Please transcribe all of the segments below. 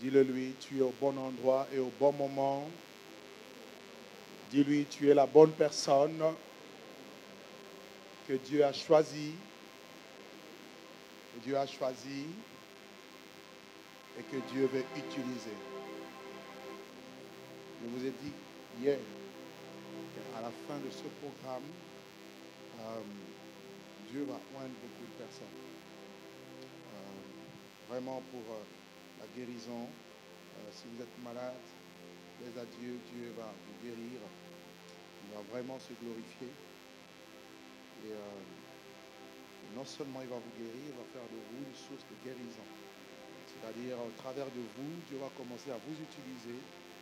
Dis-le lui, tu es au bon endroit et au bon moment. Dis-lui, tu es la bonne personne que Dieu a choisie. Que Dieu a choisi et que Dieu veut utiliser. Je vous ai dit hier qu'à la fin de ce programme, euh, Dieu va oindre beaucoup de personnes. Euh, vraiment pour euh, la guérison. si vous êtes malade, les à Dieu, va vous guérir. Il va vraiment se glorifier. Et non seulement il va vous guérir, il va faire de vous une source de guérison. C'est-à-dire, au travers de vous, Dieu va commencer à vous utiliser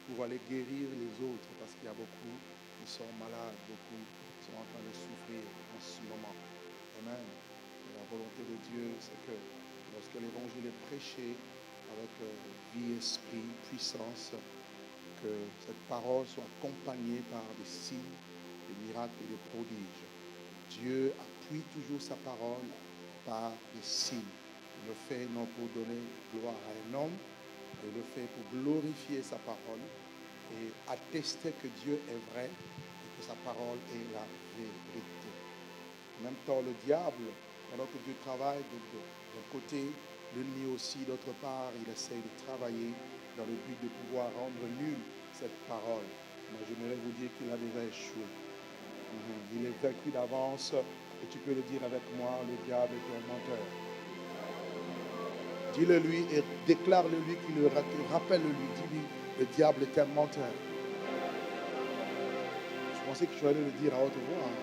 pour aller guérir les autres, parce qu'il y a beaucoup qui sont malades, beaucoup qui sont en train de souffrir en ce moment. Amen. la volonté de Dieu, c'est que lorsque l'évangile est prêché avec euh, vie, esprit, puissance, que cette parole soit accompagnée par des signes, des miracles et des prodiges. Dieu appuie toujours sa parole par des signes le fait non pour donner gloire à un homme, il le fait pour glorifier sa parole et attester que Dieu est vrai et que sa parole est la vérité. En même temps, le diable, alors que Dieu travaille d'un côté, l'ennemi aussi, d'autre part, il essaie de travailler dans le but de pouvoir rendre nulle cette parole. Moi, j'aimerais vous dire qu'il a déjà échoué. Mhm. Il est vaincu d'avance, et tu peux le dire avec moi, le diable est un menteur. Dis-le lui et déclare-le lui qu'il le rappelle-lui. Dis-lui, le diable est un menteur. Je pensais que tu allais le dire à haute voix. Hein.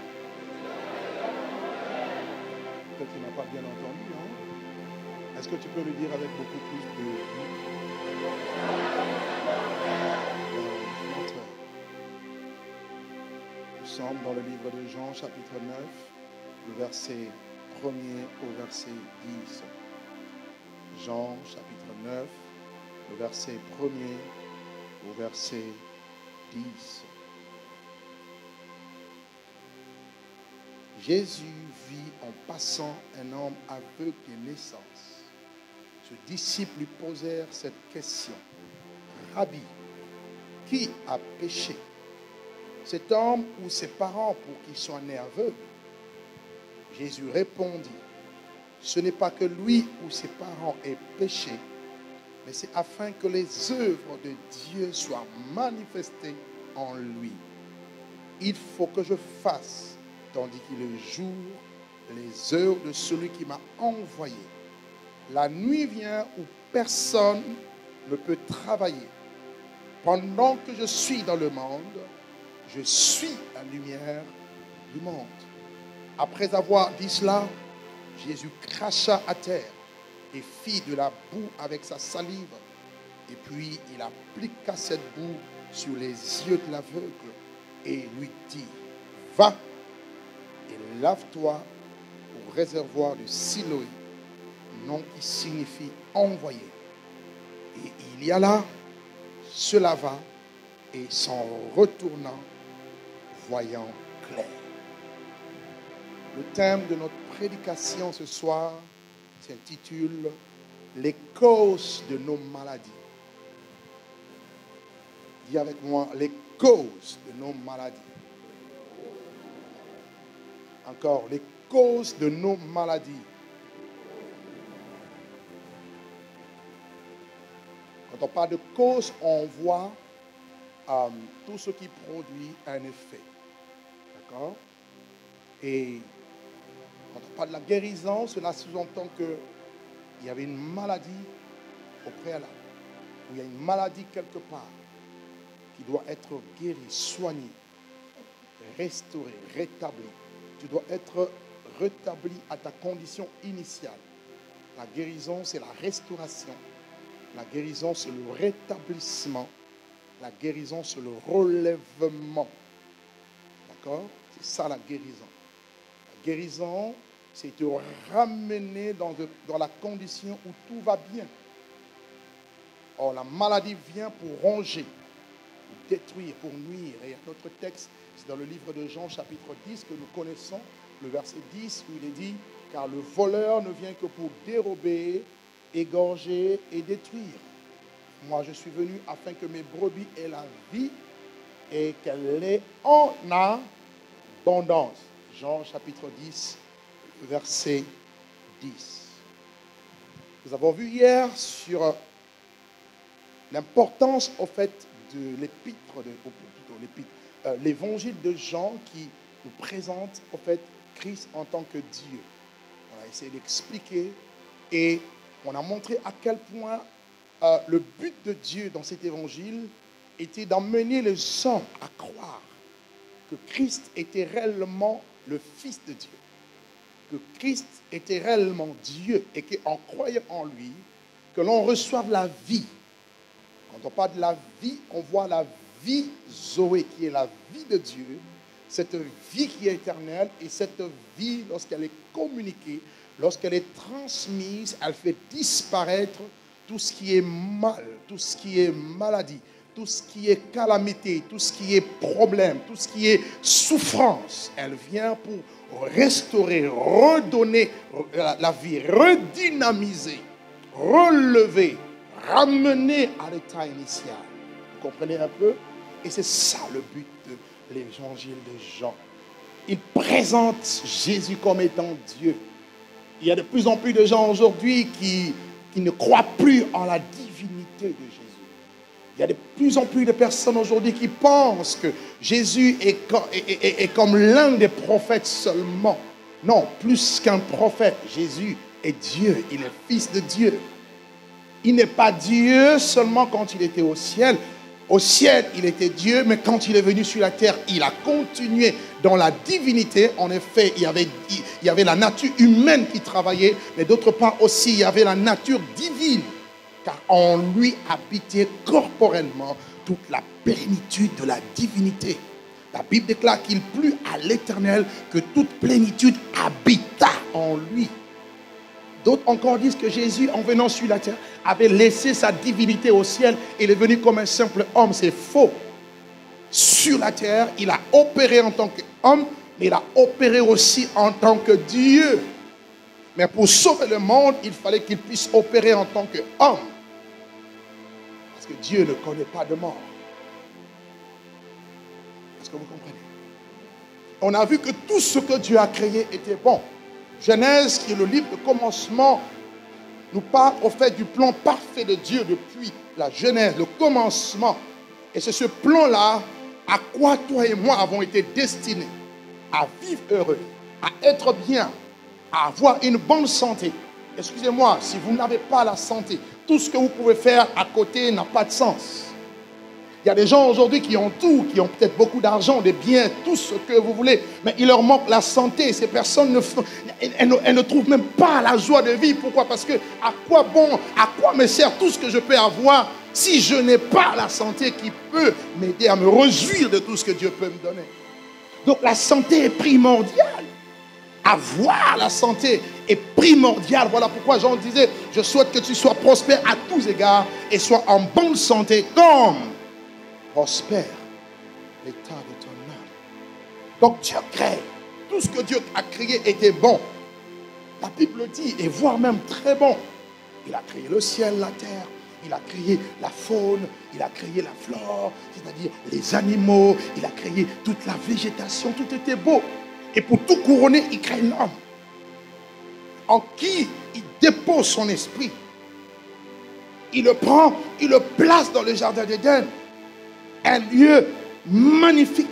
Peut-être qu'il n'a pas bien entendu. Hein. Est-ce que tu peux le dire avec beaucoup plus de Nous sommes dans le livre de Jean, chapitre 9, le verset 1er au verset 10. Jean chapitre 9, le verset 1er au verset 10. Jésus vit en passant un homme aveugle de naissance. Disciples lui posèrent cette question. Rabbi, qui a péché? Cet homme ou ses parents pour qu'il soit né aveugle Jésus répondit, ce n'est pas que lui ou ses parents aient péché, mais c'est afin que les œuvres de Dieu soient manifestées en lui. Il faut que je fasse, tandis qu'il est jour, les œuvres de celui qui m'a envoyé. La nuit vient où personne ne peut travailler. Pendant que je suis dans le monde, je suis la lumière du monde. Après avoir dit cela, Jésus cracha à terre et fit de la boue avec sa salive. Et puis il appliqua cette boue sur les yeux de l'aveugle et lui dit, va et lave-toi au réservoir de Siloé, nom qui signifie envoyé. Et il y alla, se lava et s'en retournant, voyant clair. Le thème de notre prédication ce soir s'intitule Les causes de nos maladies. Dis avec moi, les causes de nos maladies. Encore, les causes de nos maladies. On parle de cause, on voit euh, tout ce qui produit un effet. D'accord? Et quand on parle de la guérison, cela sous-entend qu'il y avait une maladie au préalable, ou il y a une maladie quelque part qui doit être guérie, soignée, restaurée, rétablie. Tu dois être rétabli à ta condition initiale. La guérison, c'est la restauration. La guérison, c'est le rétablissement. La guérison, c'est le relèvement. D'accord? C'est ça la guérison guérison, c'est te ramener dans, dans la condition où tout va bien. Or, la maladie vient pour ronger, pour détruire, pour nuire. Et notre texte, c'est dans le livre de Jean, chapitre 10, que nous connaissons, le verset 10, où il est dit Car le voleur ne vient que pour dérober, égorger et détruire. Moi, je suis venu afin que mes brebis aient la vie et qu'elle l'ait en abondance. Jean chapitre 10, verset 10. Nous avons vu hier sur l'importance, au fait, de l'épître, de, euh, l'évangile de Jean qui nous présente, au fait, Christ en tant que Dieu. On a essayé d'expliquer et on a montré à quel point euh, le but de Dieu dans cet évangile était d'emmener les hommes à croire que Christ était réellement le Fils de Dieu, que Christ était réellement Dieu et qu'en croyant en lui, que l'on reçoive la vie. Quand on parle de la vie, on voit la vie Zoé, qui est la vie de Dieu, cette vie qui est éternelle, et cette vie, lorsqu'elle est communiquée, lorsqu'elle est transmise, elle fait disparaître tout ce qui est mal, tout ce qui est maladie, tout ce qui est calamité, tout ce qui est problème, tout ce qui est souffrance. Elle vient pour restaurer, redonner la, vie, redynamiser, relever, ramener à l'état initial. Vous comprenez un peu? Et c'est ça le but de l'évangile de Jean. Il présente Jésus comme étant Dieu. Il y a de plus en plus de gens aujourd'hui qui, qui ne croient plus en la divinité de Jésus. Il y a de plus en plus de personnes aujourd'hui qui pensent que Jésus est, est, comme l'un des prophètes seulement. Non, plus qu'un prophète, Jésus est Dieu, il est fils de Dieu. Il n'est pas Dieu seulement quand il était au ciel. Au ciel, il était Dieu, mais quand il est venu sur la terre, il a continué dans la divinité. En effet, il y avait, la nature humaine qui travaillait, mais d'autre part aussi, il y avait la nature divine car en lui habitait corporellement toute la plénitude de la divinité. La Bible déclare qu'il plut à l'Éternel que toute plénitude habita en lui. D'autres encore disent que Jésus, en venant sur la terre, avait laissé sa divinité au ciel et il est venu comme un simple homme. C'est faux. Sur la terre, il a opéré en tant qu'homme, mais il a opéré aussi en tant que Dieu. Mais pour sauver le monde, il fallait qu'il puisse opérer en tant qu'homme. Parce que Dieu ne connaît pas de mort. Est-ce que vous comprenez? On a vu que tout ce que Dieu a créé était bon. Genèse, qui est le livre de commencement, nous parle au fait du plan parfait de Dieu depuis la Genèse, le commencement. Et c'est ce plan-là à quoi toi et moi avons été destinés. À vivre heureux, à être bien, à avoir une bonne santé. Excusez-moi, si vous n'avez pas la santé, tout ce que vous pouvez faire à côté n'a pas de sens. Il y a des gens aujourd'hui qui ont tout, qui ont peut-être beaucoup d'argent, des biens, tout ce que vous voulez, mais il leur manque la santé. Ces personnes ne, elles, ne, trouvent même pas la joie de vivre. Pourquoi? Parce que à quoi bon, à quoi me sert tout ce que je peux avoir si je n'ai pas la santé qui peut m'aider à me réjouir de tout ce que Dieu peut me donner? Donc la santé est primordiale avoir la santé est primordial. Voilà pourquoi Jean disait, je souhaite que tu sois prospère à tous égards et sois en bonne santé comme prospère l'état de ton âme. Donc Dieu crée. Tout ce que Dieu a créé était bon. La Bible dit, et voire même très bon. Il a créé le ciel, la terre, il a créé la faune, il a créé la flore, c'est-à-dire les animaux, il a créé toute la végétation, tout était beau. Et pour tout couronner, il crée l'homme en qui il dépose son esprit. Il le prend, il le place dans le jardin d'Éden. Un lieu magnifique.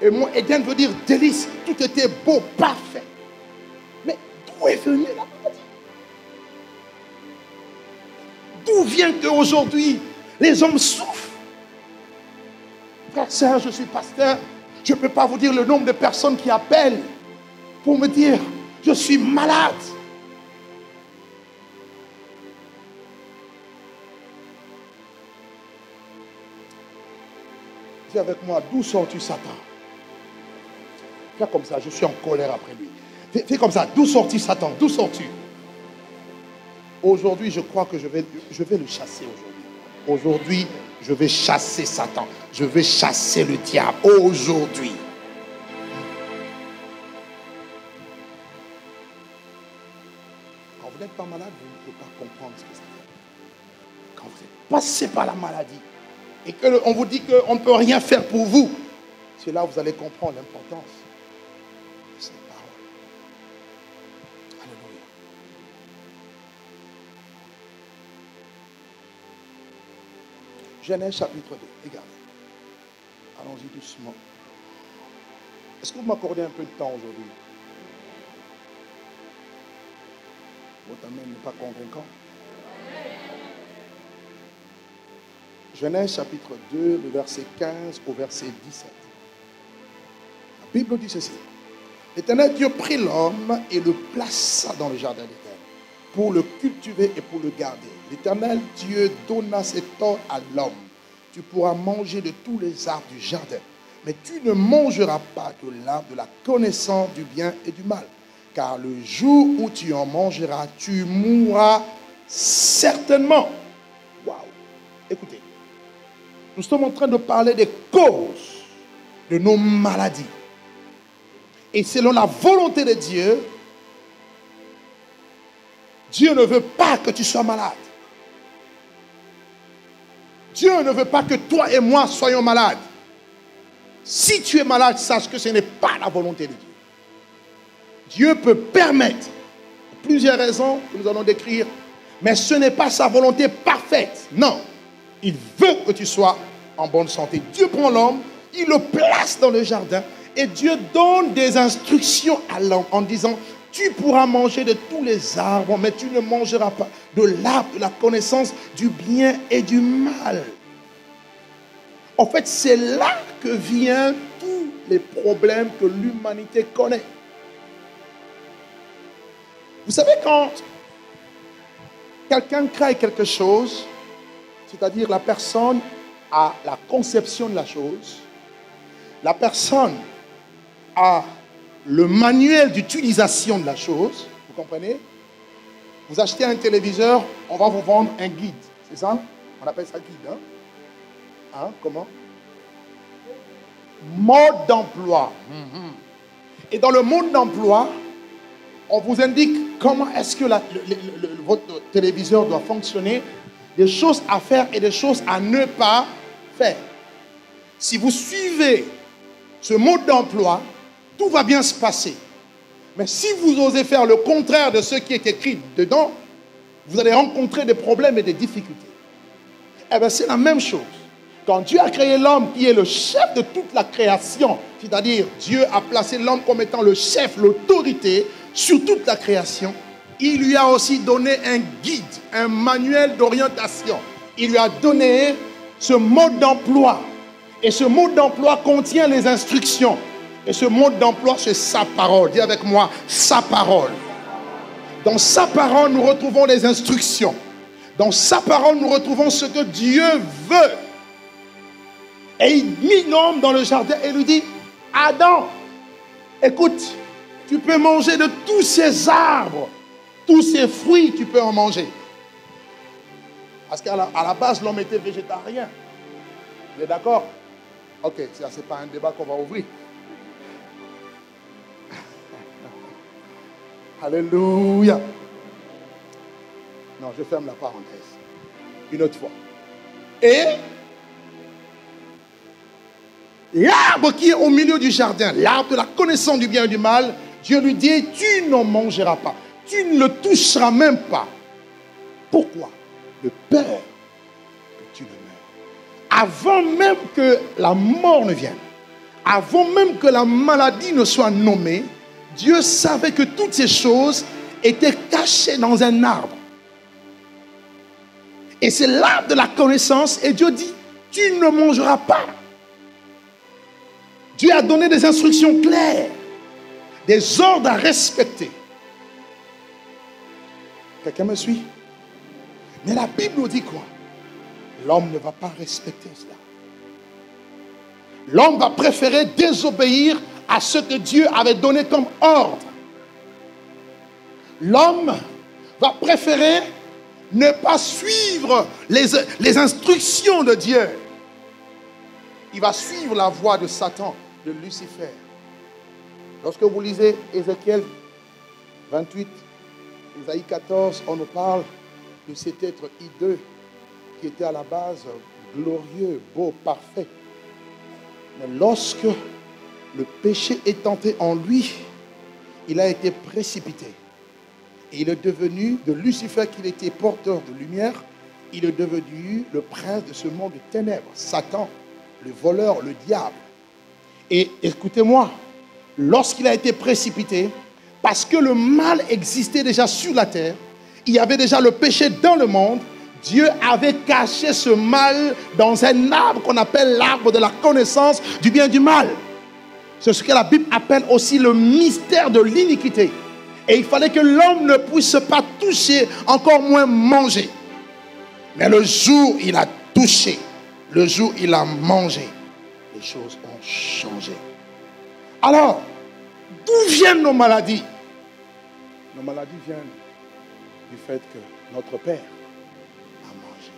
Et moi, Éden veut dire délice. Tout était beau, parfait. Mais d'où est venu la maladie? D'où vient qu'aujourd'hui, les hommes souffrent? Frère, sœur, je suis pasteur. Je ne peux pas vous dire le nombre de personnes qui appellent pour me dire, je suis malade. Avec moi, d'où sors-tu Satan? Fais comme ça, je suis en colère après lui. Fais, comme ça, d'où sors-tu Satan? D'où sors-tu? Aujourd'hui, je crois que je vais, je vais le chasser aujourd'hui. Aujourd'hui, je vais chasser Satan. Je vais chasser le diable aujourd'hui. Quand vous n'êtes pas malade, vous ne pouvez pas comprendre ce que ça fait. Quand vous êtes passé par la maladie et qu'on vous dit qu'on ne peut rien faire pour vous, c'est là que vous allez comprendre l'importance de cette parole. Alléluia. Genèse chapitre 2. Regardez. Allons-y doucement. Est-ce que vous m'accordez un peu de temps aujourd'hui? Votre amen n'est pas convaincant. Genèse chapitre 2, le verset 15 au verset 17. La Bible dit ceci. L'éternel Dieu prit l'homme et le plaça dans le jardin d'Éden pour le cultiver et pour le garder. L'éternel Dieu donna cet ordre à l'homme. Tu pourras manger de tous les arbres du jardin, mais tu ne mangeras pas de l'arbre de la connaissance du bien et du mal. Car le jour où tu en mangeras, tu mourras certainement. Nous sommes en train de parler des causes de nos maladies. Et selon la volonté de Dieu, Dieu ne veut pas que tu sois malade. Dieu ne veut pas que toi et moi soyons malades. Si tu es malade, sache que ce n'est pas la volonté de Dieu. Dieu peut permettre, pour plusieurs raisons que nous allons décrire, mais ce n'est pas sa volonté parfaite. Non, il veut que tu sois en bonne santé. Dieu prend l'homme, il le place dans le jardin et Dieu donne des instructions à l'homme en disant, tu pourras manger de tous les arbres, mais tu ne mangeras pas de l'arbre de la connaissance du bien et du mal. En fait, c'est là que viennent tous les problèmes que l'humanité connaît. Vous savez, quand quelqu'un crée quelque chose, c'est-à-dire la personne a la conception de la chose, la personne a le manuel d'utilisation de la chose, vous comprenez? Vous achetez un téléviseur, on va vous vendre un guide, c'est ça? On appelle ça guide, hein? Hein Comment? Mode d'emploi. Et dans le mode d'emploi, on vous indique comment est-ce que la- le- le- le- votre téléviseur doit fonctionner, des choses à faire et des choses à ne pas faire. Si vous suivez ce mode d'emploi, tout va bien se passer. Mais si vous osez faire le contraire de ce qui est écrit dedans, vous allez rencontrer des problèmes et des difficultés. Eh bien, c'est la même chose. Quand Dieu a créé l'homme qui est le chef de toute la création, c'est-à-dire Dieu a placé l'homme comme étant le chef, l'autorité sur toute la création, il lui a aussi donné un guide, un manuel d'orientation. Il lui a donné ce mode d'emploi. Et ce mode d'emploi contient les instructions. Et ce mode d'emploi, c'est sa parole. Dis avec moi, sa parole. Dans sa parole, nous retrouvons les instructions. Dans sa parole, nous retrouvons ce que Dieu veut. Et il mit l'homme dans le jardin et lui dit, Adam, écoute, tu peux manger de tous ces arbres, tous ces fruits, tu peux en manger. Parce qu'à la, base, l'homme était végétarien. Vous êtes d'accord? Ok, ça, c'est pas un débat qu'on va ouvrir. Alléluia. Non, je ferme la parenthèse. Une autre fois. Et l'arbre qui est au milieu du jardin, l'arbre de la connaissance du bien et du mal, Dieu lui dit, tu n'en mangeras pas. Tu ne le toucheras même pas. Pourquoi? De peur que tu ne. Avant même que la mort ne vienne, avant même que la maladie ne soit nommée, Dieu savait que toutes ces choses étaient cachées dans un arbre. Et c'est l'arbre de la connaissance. Et Dieu dit, tu ne mangeras pas. Dieu a donné des instructions claires, des ordres à respecter. Quelqu'un me suit Mais la Bible nous dit quoi? L'homme ne va pas respecter cela. L'homme va préférer désobéir à ce que Dieu avait donné comme ordre. L'homme va préférer ne pas suivre les, les instructions de Dieu. Il va suivre la voie de Satan, de Lucifer. Lorsque vous lisez Ézéchiel 28, Isaïe 14, on nous parle de cet être hideux qui était à la base glorieux, beau, parfait. Mais lorsque le péché est entré en lui, il a été précipité. Et il est devenu, de Lucifer qu'il était porteur de lumière, il est devenu le prince de ce monde de ténèbres, Satan, le voleur, le diable. Et écoutez-moi, lorsqu'il a été précipité, parce que le mal existait déjà sur la terre, il y avait déjà le péché dans le monde, Dieu avait caché ce mal dans un arbre qu'on appelle l'arbre de la connaissance du bien et du mal. C'est ce que la Bible appelle aussi le mystère de l'iniquité. Et il fallait que l'homme ne puisse pas toucher, encore moins manger. Mais le jour il a touché, le jour il a mangé, les choses ont changé. Alors, d'où viennent nos maladies? Nos maladies viennent du fait que notre Père a mangé.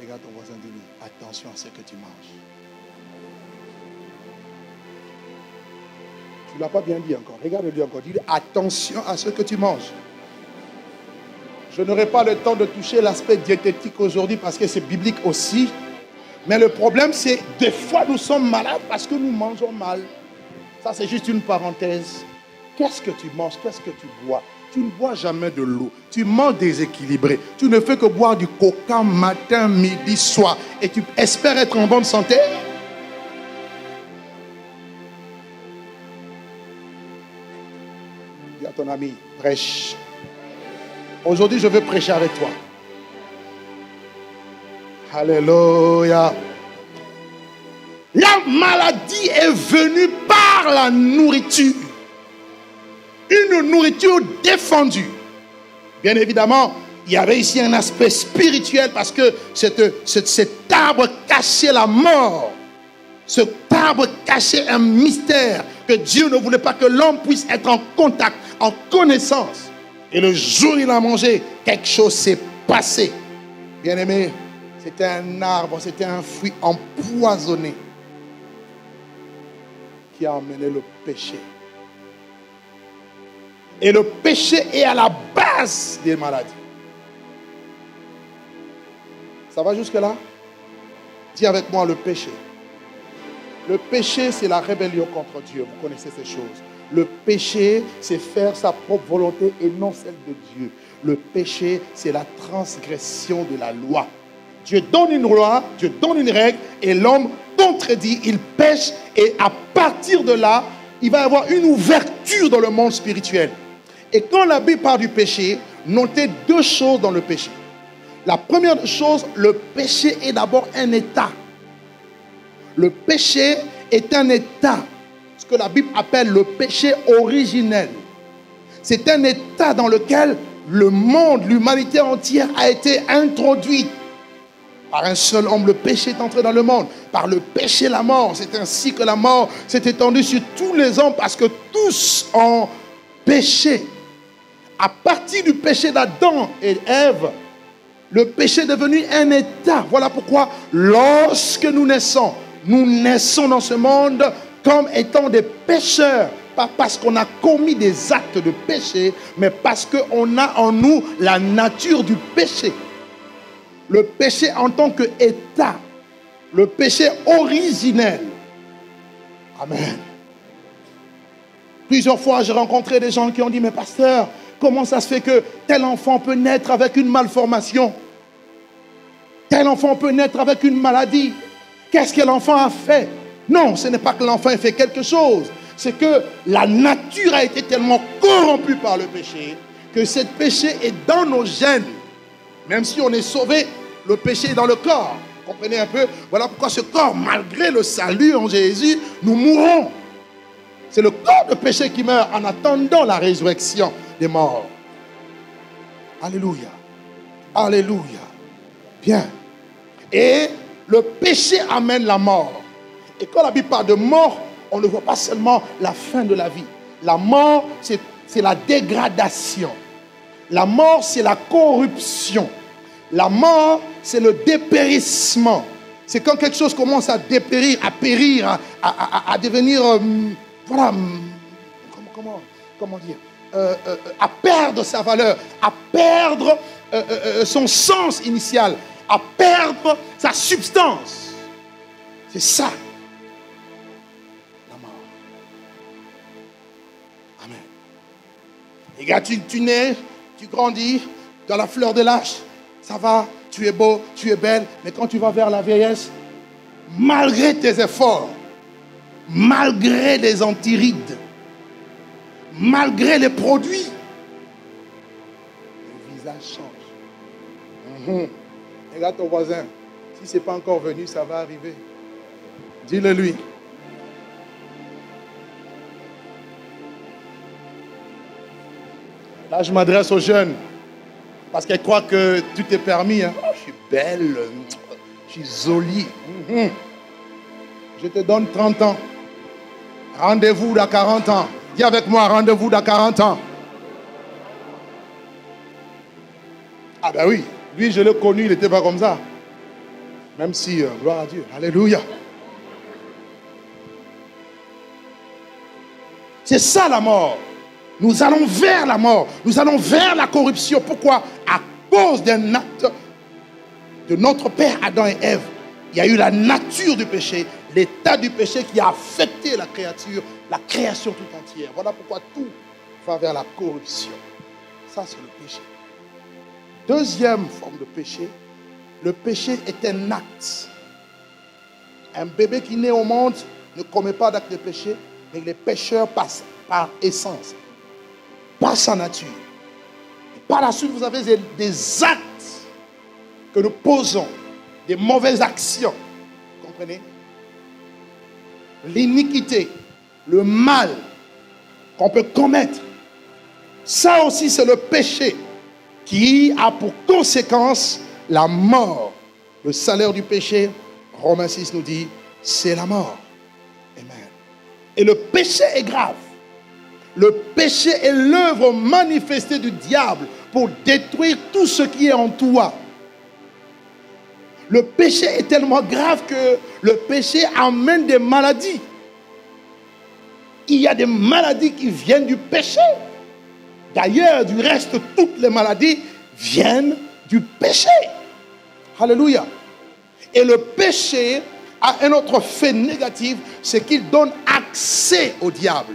Regarde ton voisin, dis-lui, attention à ce que tu manges. Tu ne l'as pas bien dit encore. Regarde-lui encore. Dis-lui, attention à ce que tu manges. Je n'aurai pas le temps de toucher l'aspect diététique aujourd'hui parce que c'est biblique aussi. Mais le problème, c'est des fois nous sommes malades parce que nous mangeons mal. Ça, c'est juste une parenthèse. Qu'est-ce que tu manges? Qu'est-ce que tu bois? Tu ne bois jamais de l'eau. Tu manges déséquilibré. Tu ne fais que boire du coca matin, midi, soir. Et tu espères être en bonne santé? Dis à ton ami, prêche. Aujourd'hui, je veux prêcher avec toi. Alléluia. La maladie est venue par la nourriture. Une nourriture défendue. Bien évidemment, il y avait ici un aspect spirituel parce que cet, arbre cachait la mort. Cet arbre cachait un mystère que Dieu ne voulait pas que l'homme puisse être en contact, en connaissance. Et le jour où il a mangé, quelque chose s'est passé. Bien aimé, c'était un arbre, c'était un fruit empoisonné a amené le péché. Et le péché est à la base des maladies. Ça va jusque-là Dis avec moi le péché. Le péché, c'est la rébellion contre Dieu. Vous connaissez ces choses. Le péché, c'est faire sa propre volonté et non celle de Dieu. Le péché, c'est la transgression de la loi. Dieu donne une loi, Dieu donne une règle, et l'homme contredit, il pêche, et à partir de là, il va y avoir une ouverture dans le monde spirituel. Et quand la Bible parle du péché, notez deux choses dans le péché. La première chose, le péché est d'abord un état. Le péché est un état ce que la Bible appelle le péché originel. C'est un état dans lequel le monde, l'humanité entière a été introduite. Par un seul homme, le péché est entré dans le monde. Par le péché, la mort. C'est ainsi que la mort s'est étendue sur tous les hommes parce que tous ont péché. À partir du péché d'Adam et Ève, le péché est devenu un état. Voilà pourquoi lorsque nous naissons, nous naissons dans ce monde comme étant des pécheurs. Pas parce qu'on a commis des actes de péché, mais parce qu'on a en nous la nature du péché. Le péché en tant qu'état. Le péché originel. Amen. Plusieurs fois, j'ai rencontré des gens qui ont dit, mais pasteur, comment ça se fait que tel enfant peut naître avec une malformation? Tel enfant peut naître avec une maladie Qu'est-ce que l'enfant a fait? Non, ce n'est pas que l'enfant ait fait quelque chose. C'est que la nature a été tellement corrompue par le péché que ce péché est dans nos gènes. Même si on est sauvé, le péché est dans le corps. Comprenez un peu? Voilà pourquoi ce corps, malgré le salut en Jésus, nous mourrons. C'est le corps de péché qui meurt en attendant la résurrection des morts. Alléluia. Alléluia. Bien. Et le péché amène la mort. Et quand la Bible parle de mort, on ne voit pas seulement la fin de la vie. La mort, c'est la dégradation. La mort, c'est la corruption. La mort, c'est le dépérissement. C'est quand quelque chose commence à dépérir, à périr, à, devenir, euh, voilà, comment, comment, dire, euh, euh, à perdre sa valeur, à perdre son sens initial, à perdre sa substance. C'est ça, la mort. Amen. Et gars, tu, tu nais, tu grandis dans la fleur de l'âge, ça va, tu es beau, tu es belle, mais quand tu vas vers la vieillesse, malgré tes efforts, malgré les antirides, malgré les produits, le visage change. Mhm. Regarde ton voisin. Si ce n'est pas encore venu, ça va arriver. Dis-le lui. Là, je m'adresse aux jeunes. Parce qu'elles croient que tout est permis. Hein. Oh, je suis belle. Je suis jolie. Mhm. Je te donne 30 ans. Rendez-vous dans 40 ans. Dis avec moi, rendez-vous dans 40 ans. Ah ben oui, lui je l'ai connu, il n'était pas comme ça. Même si, euh, gloire à Dieu, alléluia. C'est ça la mort. Nous allons vers la mort. Nous allons vers la corruption. Pourquoi? À cause d'un acte de notre père Adam et Ève. Il y a eu la nature du péché, l'état du péché qui a affecté la créature, la création tout entière. Voilà pourquoi tout va vers la corruption. Ça, c'est le péché. Deuxième forme de péché, le péché est un acte. Un bébé qui naît au monde ne commet pas d'acte de péché, mais les pécheurs passent par essence, par sa nature. Par la suite, vous avez des actes que nous posons, des mauvaises actions. Comprenez? L'iniquité, le mal qu'on peut commettre. Ça aussi, c'est le péché qui a pour conséquence la mort. Le salaire du péché, Romains 6 nous dit, c'est la mort. Et le péché est grave. Le péché est l'œuvre manifestée du diable pour détruire tout ce qui est en toi. Le péché est tellement grave que le péché amène des maladies. Il y a des maladies qui viennent du péché. D'ailleurs, du reste, toutes les maladies viennent du péché. Alléluia. Et le péché a un autre fait négatif, c'est qu'il donne accès au diable.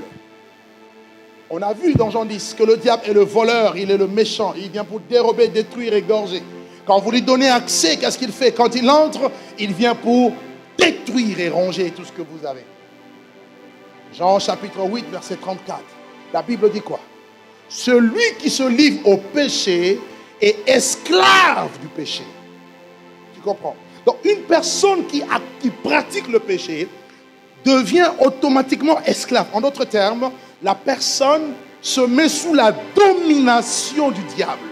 On a vu dans Jean 10 que le diable est le voleur, il est le méchant, il vient pour dérober, détruire, égorger. Quand vous lui donnez accès, qu'est-ce qu'il fait? Quand il entre, il vient pour détruire et ronger tout ce que vous avez. Jean chapitre 8, verset 34. La Bible dit quoi? Celui qui se livre au péché est esclave du péché. Tu comprends? Donc une personne qui, qui pratique le péché devient automatiquement esclave. En d'autres termes, la personne se met sous la domination du diable.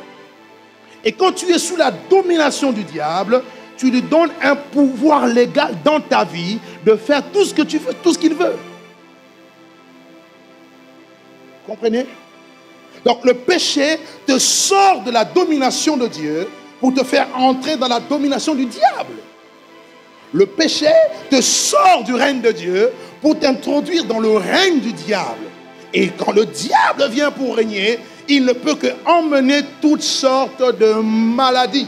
Et quand tu es sous la domination du diable, tu lui donnes un pouvoir légal dans ta vie de faire tout ce que tu veux, tout ce qu'il veut. Comprenez? Donc le péché te sort de la domination de Dieu pour te faire entrer dans la domination du diable. Le péché te sort du règne de Dieu pour t'introduire dans le règne du diable. Et quand le diable vient pour régner, il ne peut que emmener toutes sortes de maladies.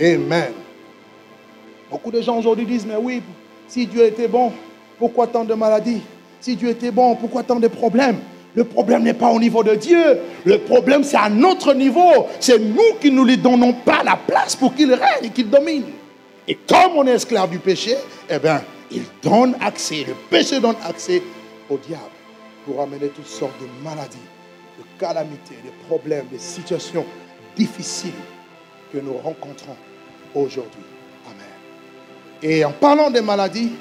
Amen. Beaucoup de gens aujourd'hui disent, mais oui, si Dieu était bon, pourquoi tant de maladies? Si Dieu était bon, pourquoi tant de problèmes? Le problème n'est pas au niveau de Dieu. Le problème, c'est à notre niveau. C'est nous qui ne lui donnons pas la place pour qu'il règne et qu'il domine. Et comme on est esclave du péché, eh bien, il donne accès, le péché donne accès au diable pour amener toutes sortes de maladies, de calamités, de problèmes, de situations difficiles que nous rencontrons aujourd'hui. Amen. Et en parlant des maladies,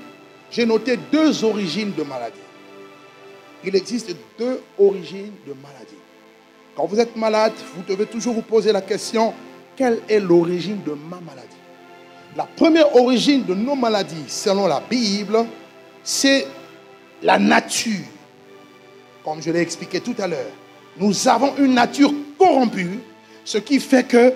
j'ai noté deux origines de maladies. Il existe deux origines de maladies. Quand vous êtes malade, vous devez toujours vous poser la question, quelle est l'origine de ma maladie? La première origine de nos maladies, selon la Bible, c'est la nature comme je l'ai expliqué tout à l'heure, nous avons une nature corrompue, ce qui fait que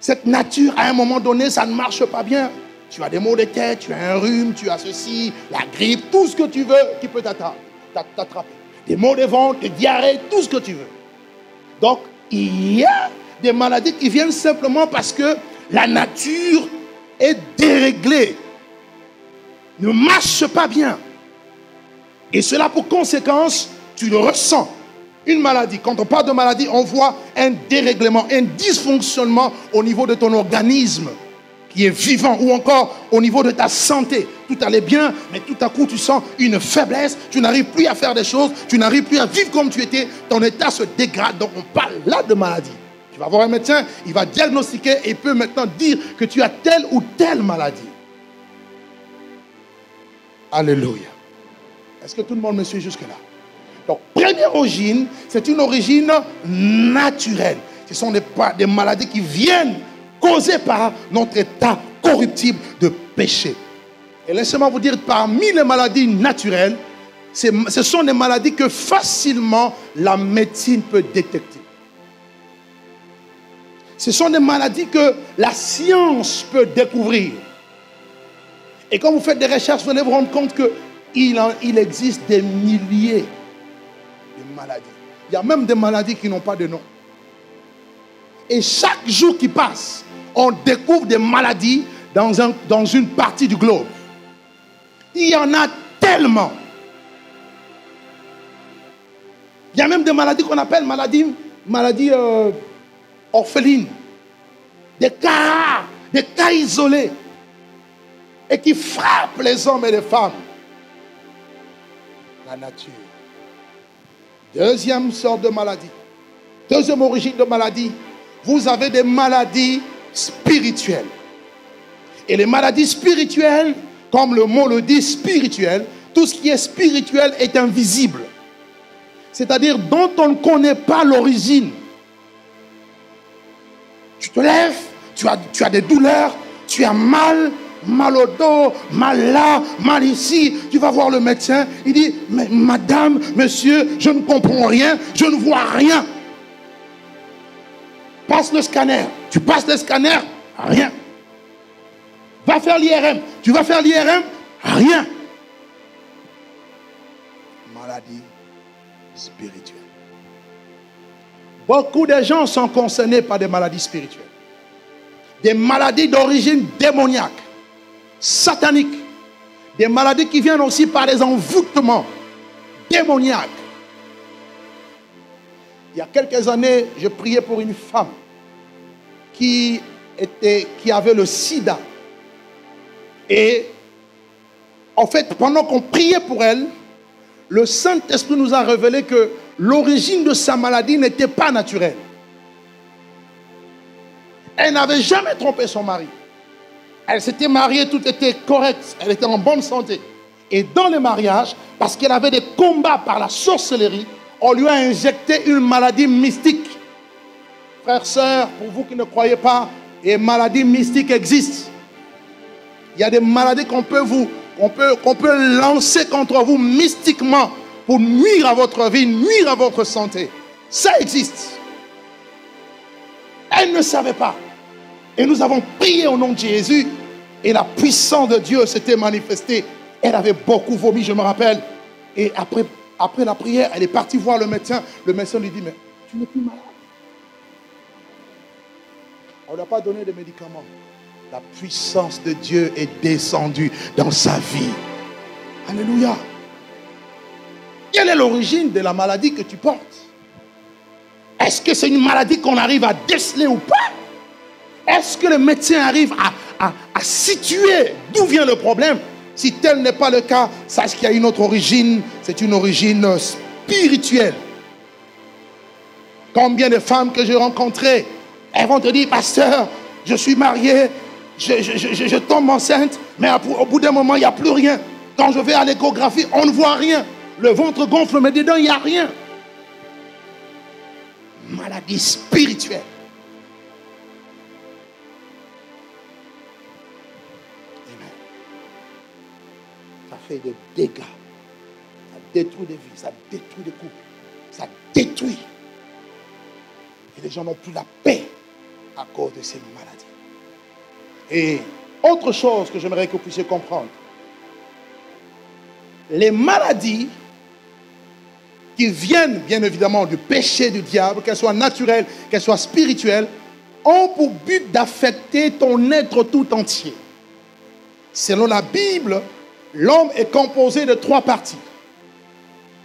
cette nature, à un moment donné, ça ne marche pas bien. Tu as des maux de tête, tu as un rhume, tu as ceci, la grippe, tout ce que tu veux qui peut t'attraper. Des maux de ventre, des diarrhées, tout ce que tu veux. Donc, il y a des maladies qui viennent simplement parce que la nature est déréglée, ne marche pas bien. Et cela pour conséquence, tu le ressens. Une maladie, quand on parle de maladie, on voit un dérèglement, un dysfonctionnement au niveau de ton organisme qui est vivant ou encore au niveau de ta santé. Tout allait bien, mais tout à coup tu sens une faiblesse, tu n'arrives plus à faire des choses, tu n'arrives plus à vivre comme tu étais, ton état se dégrade. Donc on parle là de maladie. Tu vas voir un médecin, il va diagnostiquer et peut maintenant dire que tu as telle ou telle maladie. Alléluia. Est-ce que tout le monde me suit jusque-là? Donc, première origine, c'est une origine naturelle. Ce sont des, des maladies qui viennent causées par notre état corruptible de péché. Et laissez-moi vous dire, parmi les maladies naturelles, ce sont des maladies que facilement la médecine peut détecter. Ce sont des maladies que la science peut découvrir. Et quand vous faites des recherches, vous allez vous rendre compte qu'il il existe des milliers de maladies. Il y a même des maladies qui n'ont pas de nom. Et chaque jour qui passe, on découvre des maladies dans, un, dans une partie du globe. Il y en a tellement. Il y a même des maladies qu'on appelle maladies, maladies euh, orphelines. Des cas, des cas isolés. Et qui frappent les hommes et les femmes. La nature. Deuxième sorte de maladie. Deuxième origine de maladie. Vous avez des maladies spirituelles. Et les maladies spirituelles, comme le mot le dit, spirituel, tout ce qui est spirituel est invisible. C'est-à-dire dont on ne connaît pas l'origine. Tu te lèves, tu as, des douleurs, tu as mal, mal au dos, mal là, mal ici. Tu vas voir le médecin, il dit, mais madame, monsieur, je ne comprends rien, je ne vois rien. Passe le scanner. Tu passes le scanner, rien. Va faire l'IRM. Tu vas faire l'IRM, rien. Maladie spirituelle. Beaucoup de gens sont concernés par des maladies spirituelles. Des maladies d'origine démoniaque, satanique. Des maladies qui viennent aussi par des envoûtements démoniaques. Il y a quelques années, je priais pour une femme qui, avait le sida. Et en fait, pendant qu'on priait pour elle, le Saint-Esprit nous a révélé que l'origine de sa maladie n'était pas naturelle. Elle n'avait jamais trompé son mari. Elle s'était mariée, tout était correct, elle était en bonne santé. Et dans le mariage, parce qu'elle avait des combats par la sorcellerie, on lui a injecté une maladie mystique. Frères, sœurs, pour vous qui ne croyez pas, les maladies mystiques existent. Il y a des maladies qu'on peut vous, qu'on peut, qu'on peut lancer contre vous mystiquement nuire à votre vie, nuire à votre santé. Ça existe. Elle ne savait pas. Et nous avons prié au nom de Jésus. Et la puissance de Dieu s'était manifestée. Elle avait beaucoup vomi, je me rappelle. Et après, après la prière, elle est partie voir le médecin. Le médecin lui dit, mais tu n'es plus malade. On n'a pas donné de médicaments. La puissance de Dieu est descendue dans sa vie. Alléluia. Quelle est l'origine de la maladie que tu portes? Est-ce que c'est une maladie qu'on arrive à déceler ou pas? Est-ce que le médecin arrive à, situer d'où vient le problème? Si tel n'est pas le cas, sache qu'il y a une autre origine. C'est une origine spirituelle. Combien de femmes que j'ai rencontrées, elles vont te dire, pasteur, je suis mariée, je, je tombe enceinte, mais au bout d'un moment, il n'y a plus rien. Quand je vais à l'échographie, on ne voit rien. Le ventre gonfle, mais dedans, il n'y a rien. Maladie spirituelle. Amen. Ça fait des dégâts. Ça détruit des vies, ça détruit des couples. Ça détruit. Et les gens n'ont plus la paix à cause de ces maladies. Et autre chose que j'aimerais que vous puissiez comprendre. Les maladies qui viennent bien évidemment du péché du diable, qu'elles soient naturelles, qu'elles soient spirituelles, ont pour but d'affecter ton être tout entier. Selon la Bible, l'homme est composé de trois parties.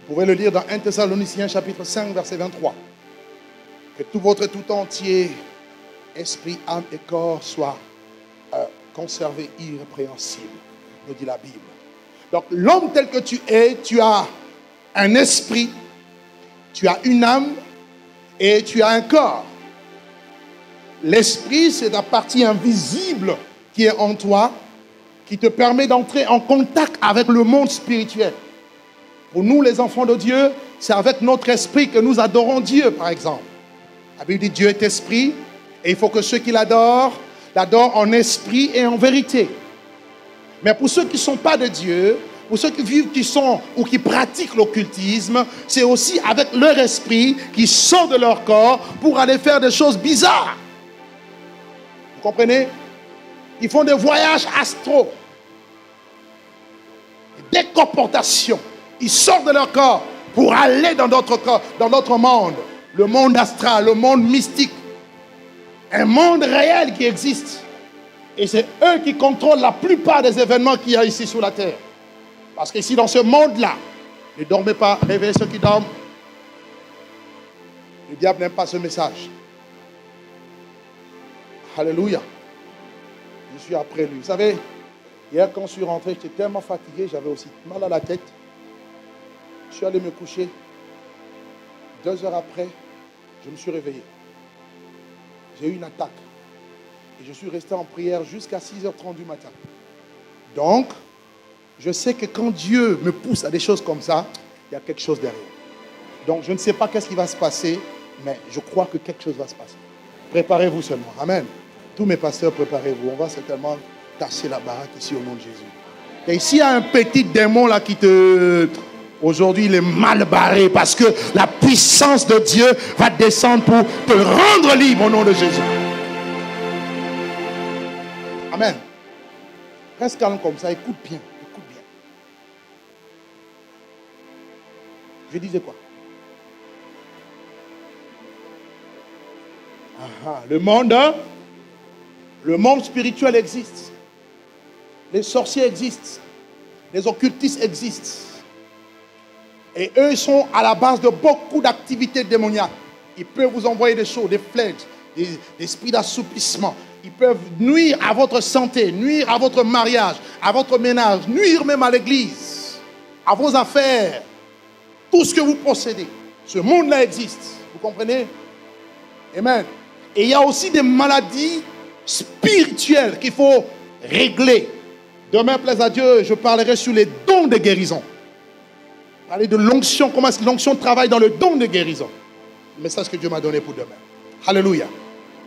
Vous pouvez le lire dans 1 Thessaloniciens chapitre 5 verset 23. Que tout votre tout entier, esprit, âme et corps soit euh, conservé irrépréhensible, nous dit la Bible. Donc l'homme tel que tu es, tu as un esprit, tu as une âme et tu as un corps. L'esprit, c'est la partie invisible qui est en toi, qui te permet d'entrer en contact avec le monde spirituel. Pour nous, les enfants de Dieu, c'est avec notre esprit que nous adorons Dieu, par exemple. La Bible dit Dieu est esprit, et il faut que ceux qui l'adorent, l'adorent en esprit et en vérité. Mais pour ceux qui ne sont pas de Dieu, pour ceux qui vivent, qui sont ou qui pratiquent l'occultisme, c'est aussi avec leur esprit qui sort de leur corps pour aller faire des choses bizarres. Vous comprenez? Ils font des voyages astraux, des comportations. Ils sortent de leur corps pour aller dans notre corps, dans notre monde, le monde astral, le monde mystique, un monde réel qui existe. Et c'est eux qui contrôlent la plupart des événements qu'il y a ici sur la terre. Parce qu'ici, dans ce monde-là, ne dormez pas, réveillez ceux qui dorment. Le diable n'aime pas ce message. Alléluia. Je suis après lui. Vous savez, hier quand je suis rentré, j'étais tellement fatigué, j'avais aussi mal à la tête. Je suis allé me coucher. Deux heures après, je me suis réveillé. J'ai eu une attaque. Et je suis resté en prière jusqu'à 6h30 du matin. Donc, je sais que quand Dieu me pousse à des choses comme ça, il y a quelque chose derrière. Donc, je ne sais pas qu'est-ce qui va se passer, mais je crois que quelque chose va se passer. Préparez-vous seulement. Amen. Tous mes pasteurs, préparez-vous. On va certainement casser la baraque ici au nom de Jésus. Et s'il y a un petit démon là qui te... Aujourd'hui, il est mal barré parce que la puissance de Dieu va descendre pour te rendre libre au nom de Jésus. Amen. Reste calme comme ça, écoute bien, Je disais quoi? Le monde, hein? le monde spirituel existe. Les sorciers existent. Les occultistes existent. Et eux, sont à la base de beaucoup d'activités démoniaques. Ils peuvent vous envoyer des choses, des flèches, des, esprits d'assouplissement. Ils peuvent nuire à votre santé, nuire à votre mariage, à votre ménage, nuire même à l'église, à vos affaires, tout ce que vous possédez. Ce monde-là existe. Vous comprenez? Amen. Et il y a aussi des maladies spirituelles qu'il faut régler. Demain, plaise à Dieu, je parlerai sur les dons de guérison. Parler de l'onction, comment est-ce que l'onction travaille dans le don de guérison. Le message que Dieu m'a donné pour demain. Alléluia.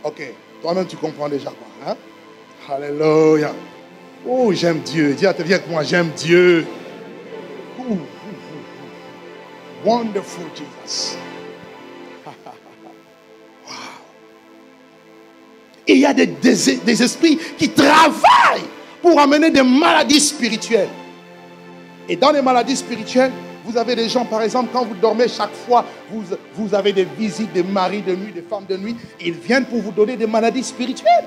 Ok, toi-même tu comprends déjà quoi. Hein? Alléluia. Oh, j'aime Dieu. Dis à viens avec moi, j'aime Dieu. Wonderful Jesus. Et il y a des, esprits qui travaillent pour amener des maladies spirituelles. Et dans les maladies spirituelles, vous avez des gens, par exemple, quand vous dormez, chaque fois, vous, vous avez des visites des maris de nuit, des femmes de nuit. Ils viennent pour vous donner des maladies spirituelles.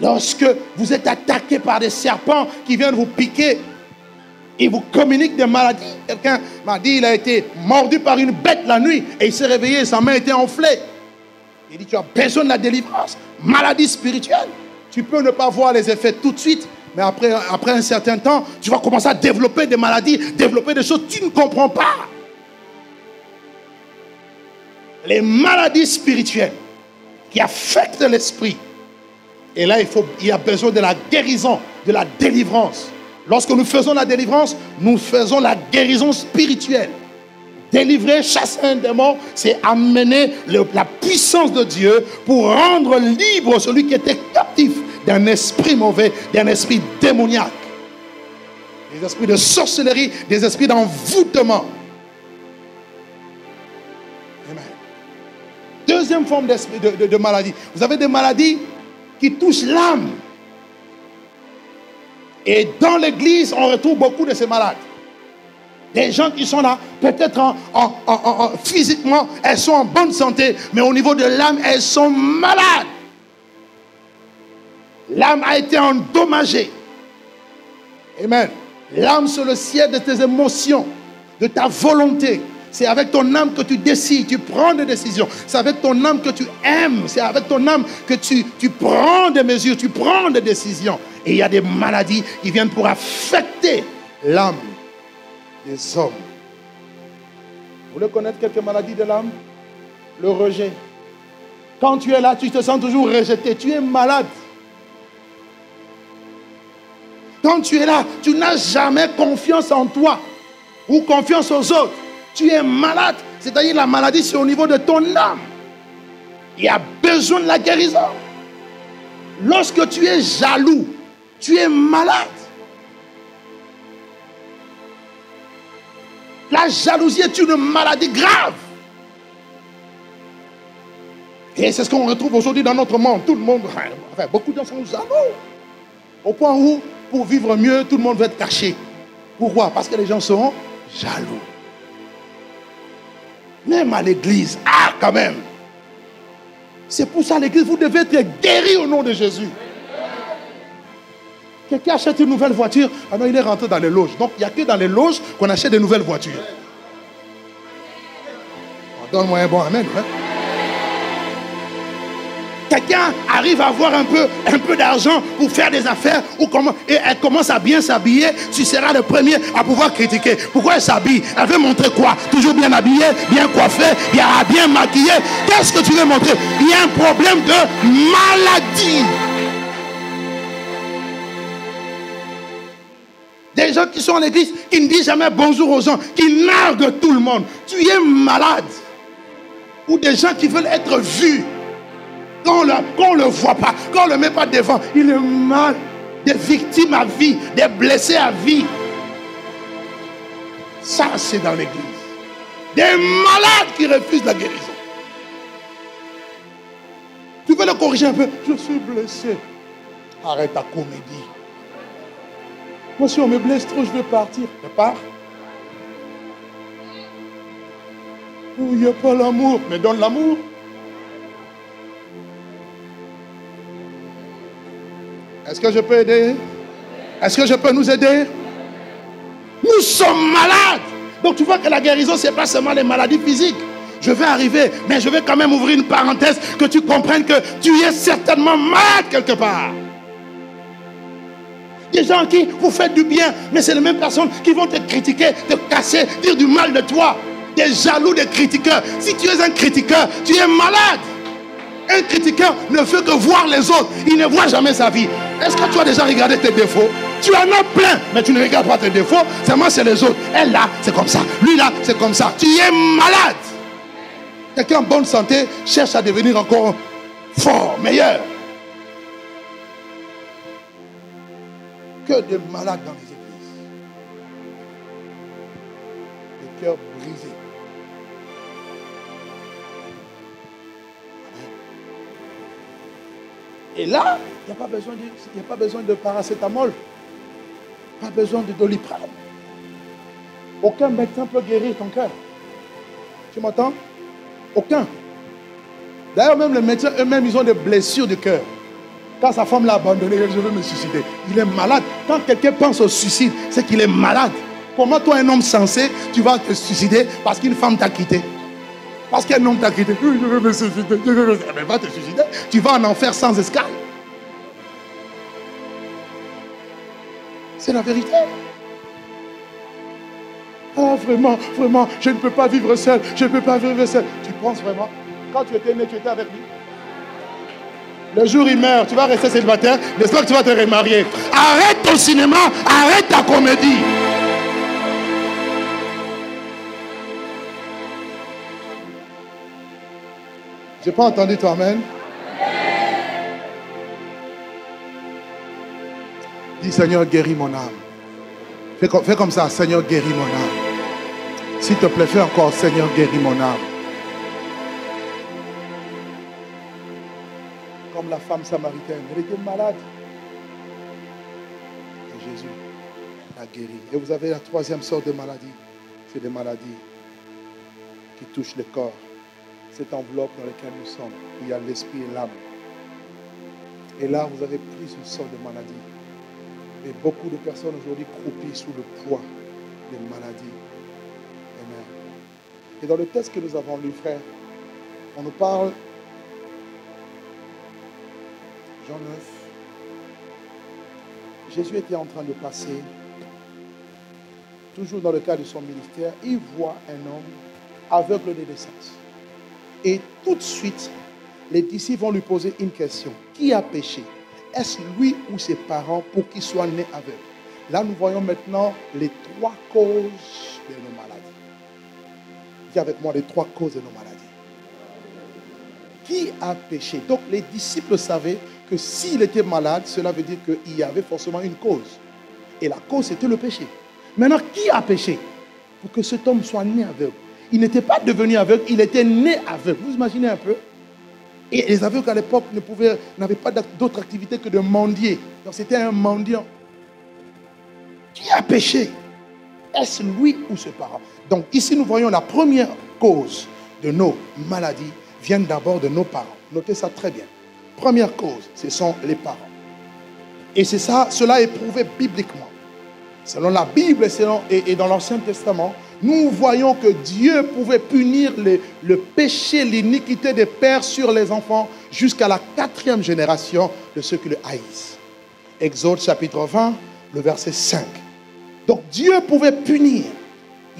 Lorsque vous êtes attaqué par des serpents qui viennent vous piquer, ils vous communiquent des maladies. Quelqu'un m'a dit il a été mordu par une bête la nuit et il s'est réveillé, sa main était enflée. Il dit, tu as besoin de la délivrance. Maladie spirituelle. Tu peux ne pas voir les effets tout de suite, mais après, un certain temps, tu vas commencer à développer des maladies, développer des choses que tu ne comprends pas. Les maladies spirituelles qui affectent l'esprit. Et là, il, il y a besoin de la guérison, de la délivrance. Lorsque nous faisons la délivrance, nous faisons la guérison spirituelle. Délivrer, chasser un démon, c'est amener la puissance de Dieu pour rendre libre celui qui était captif d'un esprit mauvais, d'un esprit démoniaque. Des esprits de sorcellerie, des esprits d'envoûtement. Amen. Deuxième forme de, maladie. Vous avez des maladies qui touchent l'âme. Et dans l'église, on retrouve beaucoup de ces malades. Des gens qui sont là, peut-être en, physiquement, elles sont en bonne santé, mais au niveau de l'âme, elles sont malades. L'âme a été endommagée. Amen. L'âme, c'est le ciel de tes émotions, de ta volonté. C'est avec ton âme que tu décides, tu prends des décisions. C'est avec ton âme que tu aimes. C'est avec ton âme que tu, prends des mesures, tu prends des décisions. Et il y a des maladies qui viennent pour affecter l'âme des hommes. Vous voulez connaître quelques maladies de l'âme? Le rejet. Quand tu es là, tu te sens toujours rejeté. Tu es malade. Quand tu es là, tu n'as jamais confiance en toi ou confiance aux autres. Tu es malade. C'est-à-dire la maladie, c'est au niveau de ton âme. Il y a besoin de la guérison. Lorsque tu es jaloux, tu es malade. La jalousie est une maladie grave. Et c'est ce qu'on retrouve aujourd'hui dans notre monde. Tout le monde, enfin, beaucoup de gens sont jaloux. Au point où, pour vivre mieux, tout le monde veut être caché. Pourquoi? Parce que les gens sont jaloux. Même à l'église, ah, quand même. C'est pour ça, l'église, vous devez être guéri au nom de Jésus. Quelqu'un achète une nouvelle voiture, non, il est rentré dans les loges. Donc, il n'y a que dans les loges qu'on achète des nouvelles voitures. Donne-moi un bon amen. Hein. Quelqu'un arrive à avoir un peu, un peu d'argent pour faire des affaires ou comment, et elle commence à bien s'habiller, tu seras le premier à pouvoir critiquer. Pourquoi elle s'habille? Elle veut montrer quoi? Toujours bien habillée, bien coiffée, bien, bien maquillée. Qu'est-ce que tu veux montrer? Il y a un problème de maladie. Des gens qui sont en église, qui ne disent jamais bonjour aux gens, qui narguent tout le monde. Tu es malade. Ou des gens qui veulent être vus. Quand on ne le voit pas, quand on ne le met pas devant, il est mal. Des victimes à vie, des blessés à vie. Ça, c'est dans l'église. Des malades qui refusent la guérison. Tu veux le corriger un peu? Je suis blessé. Arrête ta comédie. Moi, si on me blesse trop, je vais partir. Je pars. Il n'y a pas l'amour. Mais donne l'amour. Est-ce que je peux aider? Est-ce que je peux nous aider? Nous sommes malades. Donc tu vois que la guérison, ce n'est pas seulement les maladies physiques. Je vais arriver, mais je vais quand même ouvrir une parenthèse que tu comprennes que tu es certainement malade quelque part. Des gens qui vous faites du bien, mais c'est les mêmes personnes qui vont te critiquer, te casser, dire du mal de toi. Des jaloux, des critiqueurs. Si tu es un critiqueur, tu es malade. Un critiqueur ne fait que voir les autres. Il ne voit jamais sa vie. Est-ce que tu as déjà regardé tes défauts? Tu en as plein, mais tu ne regardes pas tes défauts. C'est moi, c'est les autres. Elle là, c'est comme ça. Lui là, c'est comme ça. Tu es malade. Quelqu'un en bonne santé cherche à devenir encore fort, meilleur. que de malades dans les églises. Et là, il n'y a, pas besoin de, a pas besoin de paracétamol. Pas besoin de doliprane. Aucun médecin peut guérir ton cœur. Tu m'entends? Aucun. D'ailleurs, même les médecins eux-mêmes, ils ont des blessures de cœur. Quand sa femme l'a abandonné, je veux me suicider. Il est malade. Quand quelqu'un pense au suicide, c'est qu'il est malade. Comment toi, un homme sensé, tu vas te suicider parce qu'une femme t'a quitté Parce qu'un homme t'a quitté. Je veux me suicider. Je veux Mais va te suicider. Tu vas en enfer sans escale. C'est la vérité. Ah, vraiment, vraiment, je ne peux pas vivre seul. Je ne peux pas vivre seul. Tu penses vraiment? Quand tu étais né, tu étais avec lui le jour il meurt, tu vas rester célibataire, j'espère que tu vas te remarier. Arrête ton cinéma, arrête ta comédie. J'ai pas entendu toi, Amen. Dis Seigneur, guéris mon âme. Fais, fais comme ça, Seigneur, guéris mon âme. S'il te plaît, fais encore, Seigneur, guéris mon âme. comme la femme samaritaine. Elle était malade. Et Jésus l'a guérie. Et vous avez la troisième sorte de maladie. c'est des maladies qui touchent le corps. Cette enveloppe dans laquelle nous sommes, il y a l'esprit et l'âme. Et là, vous avez pris une sorte de maladie. Et beaucoup de personnes aujourd'hui croupissent sous le poids des maladies. Amen. Et dans le texte que nous avons lu, frère, on nous parle, Jean 9, Jésus était en train de passer, toujours dans le cadre de son ministère, il voit un homme aveugle de naissance. Et tout de suite, les disciples vont lui poser une question. Qui a péché? Est-ce lui ou ses parents pour qu'il soit né aveugle? Là, nous voyons maintenant les trois causes de nos maladies. Dis avec moi les trois causes de nos maladies. Qui a péché? Donc les disciples savaient que s'il était malade, cela veut dire qu'il y avait forcément une cause. Et la cause, c'était le péché. Maintenant, qui a péché Pour que cet homme soit né aveugle? Il n'était pas devenu aveugle, il était né aveugle. Vous imaginez un peu Et les aveugles à l'époque n'avaient pas d'autre activité que de mendier. Donc c'était un mendiant. Qui a péché Est-ce lui ou ses parents Donc ici, nous voyons la première cause de nos maladies vient d'abord de nos parents. Notez ça très bien. Première cause, ce sont les parents. Et c'est ça, cela est prouvé bibliquement. Selon la Bible et, dans l'Ancien Testament, nous voyons que Dieu pouvait punir le péché, l'iniquité des pères sur les enfants jusqu'à la quatrième génération de ceux qui le haïssent. Exode chapitre 20, le verset 5. Donc Dieu pouvait punir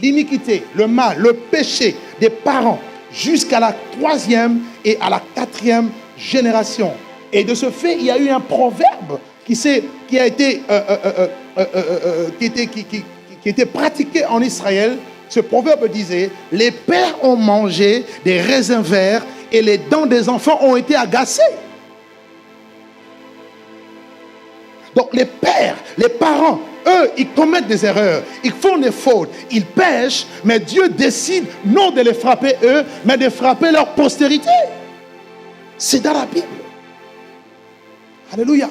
l'iniquité, le mal, le péché des parents jusqu'à la troisième et à la quatrième génération. Et de ce fait, il y a eu un proverbe qui, a été, était pratiqué en Israël. Ce proverbe disait, les pères ont mangé des raisins verts et les dents des enfants ont été agacées. Donc les pères, les parents, eux, ils commettent des erreurs, ils font des fautes, ils pêchent, mais Dieu décide non de les frapper eux, mais de frapper leur postérité. C'est dans la Bible. Alléluia.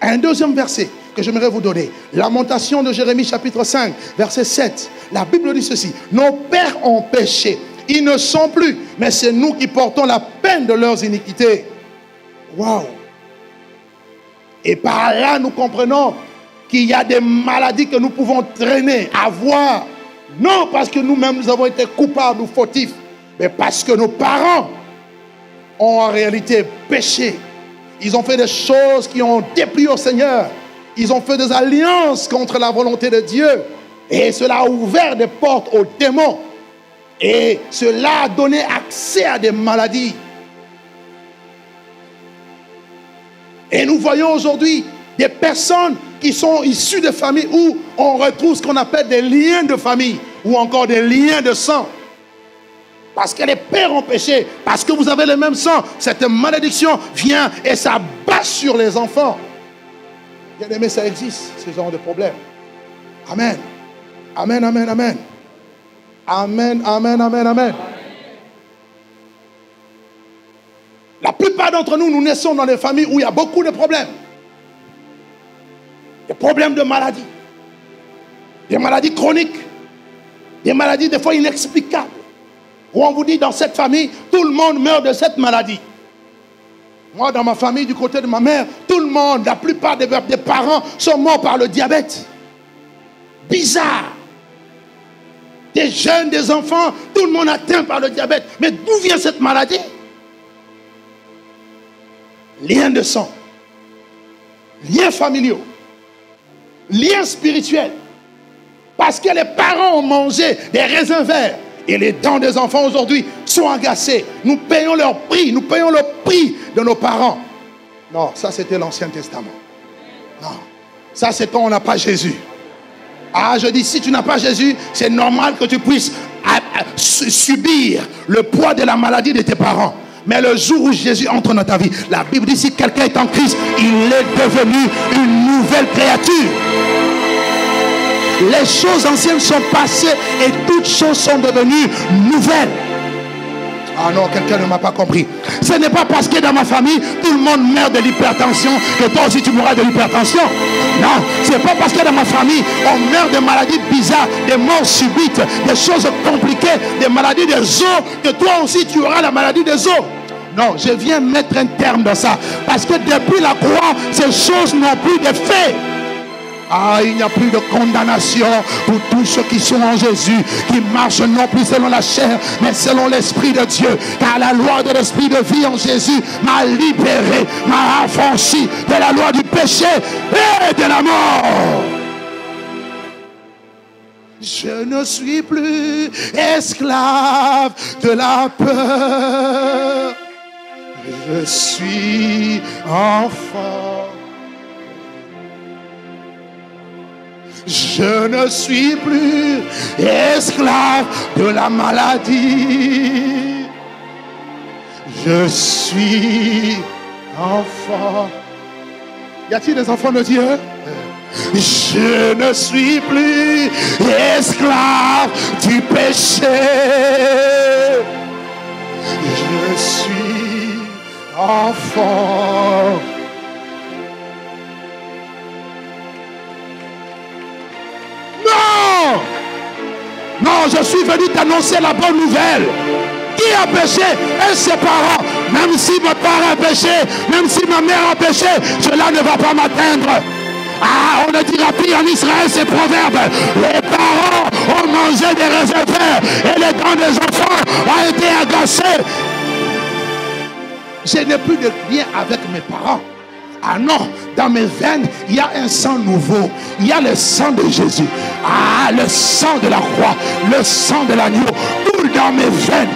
Un deuxième verset que j'aimerais vous donner. Lamentation de Jérémie chapitre 5, verset 7. La Bible dit ceci. Nos pères ont péché. Ils ne sont plus, mais c'est nous qui portons la peine de leurs iniquités. Waouh. Et par là, nous comprenons qu'il y a des maladies que nous pouvons traîner, avoir. Non parce que nous-mêmes, nous avons été coupables ou fautifs, mais parce que nos parents ont en réalité péché. Ils ont fait des choses qui ont déplu au Seigneur. Ils ont fait des alliances contre la volonté de Dieu. Et cela a ouvert des portes aux démons. Et cela a donné accès à des maladies. Et nous voyons aujourd'hui des personnes qui sont issues de familles où on retrouve ce qu'on appelle des liens de famille ou encore des liens de sang. Parce que les pères ont péché, parce que vous avez le même sang, cette malédiction vient et ça bat sur les enfants. Bien aimé, ça existe, ce genre de problème. Amen. Amen, amen, amen. Amen, amen, amen, amen. La plupart d'entre nous, nous naissons dans des familles où il y a beaucoup de problèmes. Des problèmes de maladie. Des maladies chroniques. Des maladies des fois inexplicables. Où on vous dit dans cette famille, tout le monde meurt de cette maladie. Moi, dans ma famille, du côté de ma mère, tout le monde, la plupart des, parents sont morts par le diabète. Bizarre. Des jeunes, des enfants, tout le monde atteint par le diabète. Mais d'où vient cette maladie? Liens de sang, liens familiaux, liens spirituels. Parce que les parents ont mangé des raisins verts et les dents des enfants aujourd'hui sont agacées. Nous payons leur prix, nous payons le prix de nos parents. Non, ça c'était l'Ancien Testament. Non, ça c'est quand on n'a pas Jésus. Ah, je dis, si tu n'as pas Jésus, c'est normal que tu puisses subir le poids de la maladie de tes parents. Mais le jour où Jésus entre dans ta vie, la Bible dit si quelqu'un est en Christ, il est devenu une nouvelle créature. Les choses anciennes sont passées et toutes choses sont devenues nouvelles. Ah non, quelqu'un ne m'a pas compris. Ce n'est pas parce que dans ma famille, tout le monde meurt de l'hypertension que toi aussi tu mourras de l'hypertension. Non, c'est pas parce que dans ma famille, on meurt de maladies bizarres, des morts subites, des choses compliquées, des maladies des os, que toi aussi tu auras la maladie des os. Non, je viens mettre un terme dans ça. Parce que depuis la croix, ces choses n'ont plus d'effet. Ah, il n'y a plus de condamnation pour tous ceux qui sont en Jésus, qui marchent non plus selon la chair, mais selon l'Esprit de Dieu. Car la loi de l'Esprit de vie en Jésus m'a libéré, m'a affranchi de la loi du péché et de la mort. Je ne suis plus esclave de la peur. Je suis enfant. Je ne suis plus esclave de la maladie. Je suis enfant. Y a-t-il des enfants de Dieu? Je ne suis plus esclave du péché. Je suis enfant. Non je suis venu t'annoncer la bonne nouvelle. Qui a péché Et ses parents. Même si mon père a péché, même si ma mère a péché, cela ne va pas m'atteindre. Ah, on ne dira plus en Israël ces proverbes. Les parents ont mangé des réservoirs et les dents des enfants ont été agacés. Je n'ai plus de lien avec mes parents. Ah non, dans mes veines, il y a un sang nouveau. Il y a le sang de Jésus. Ah, le sang de la croix, le sang de l'agneau, tout dans mes veines.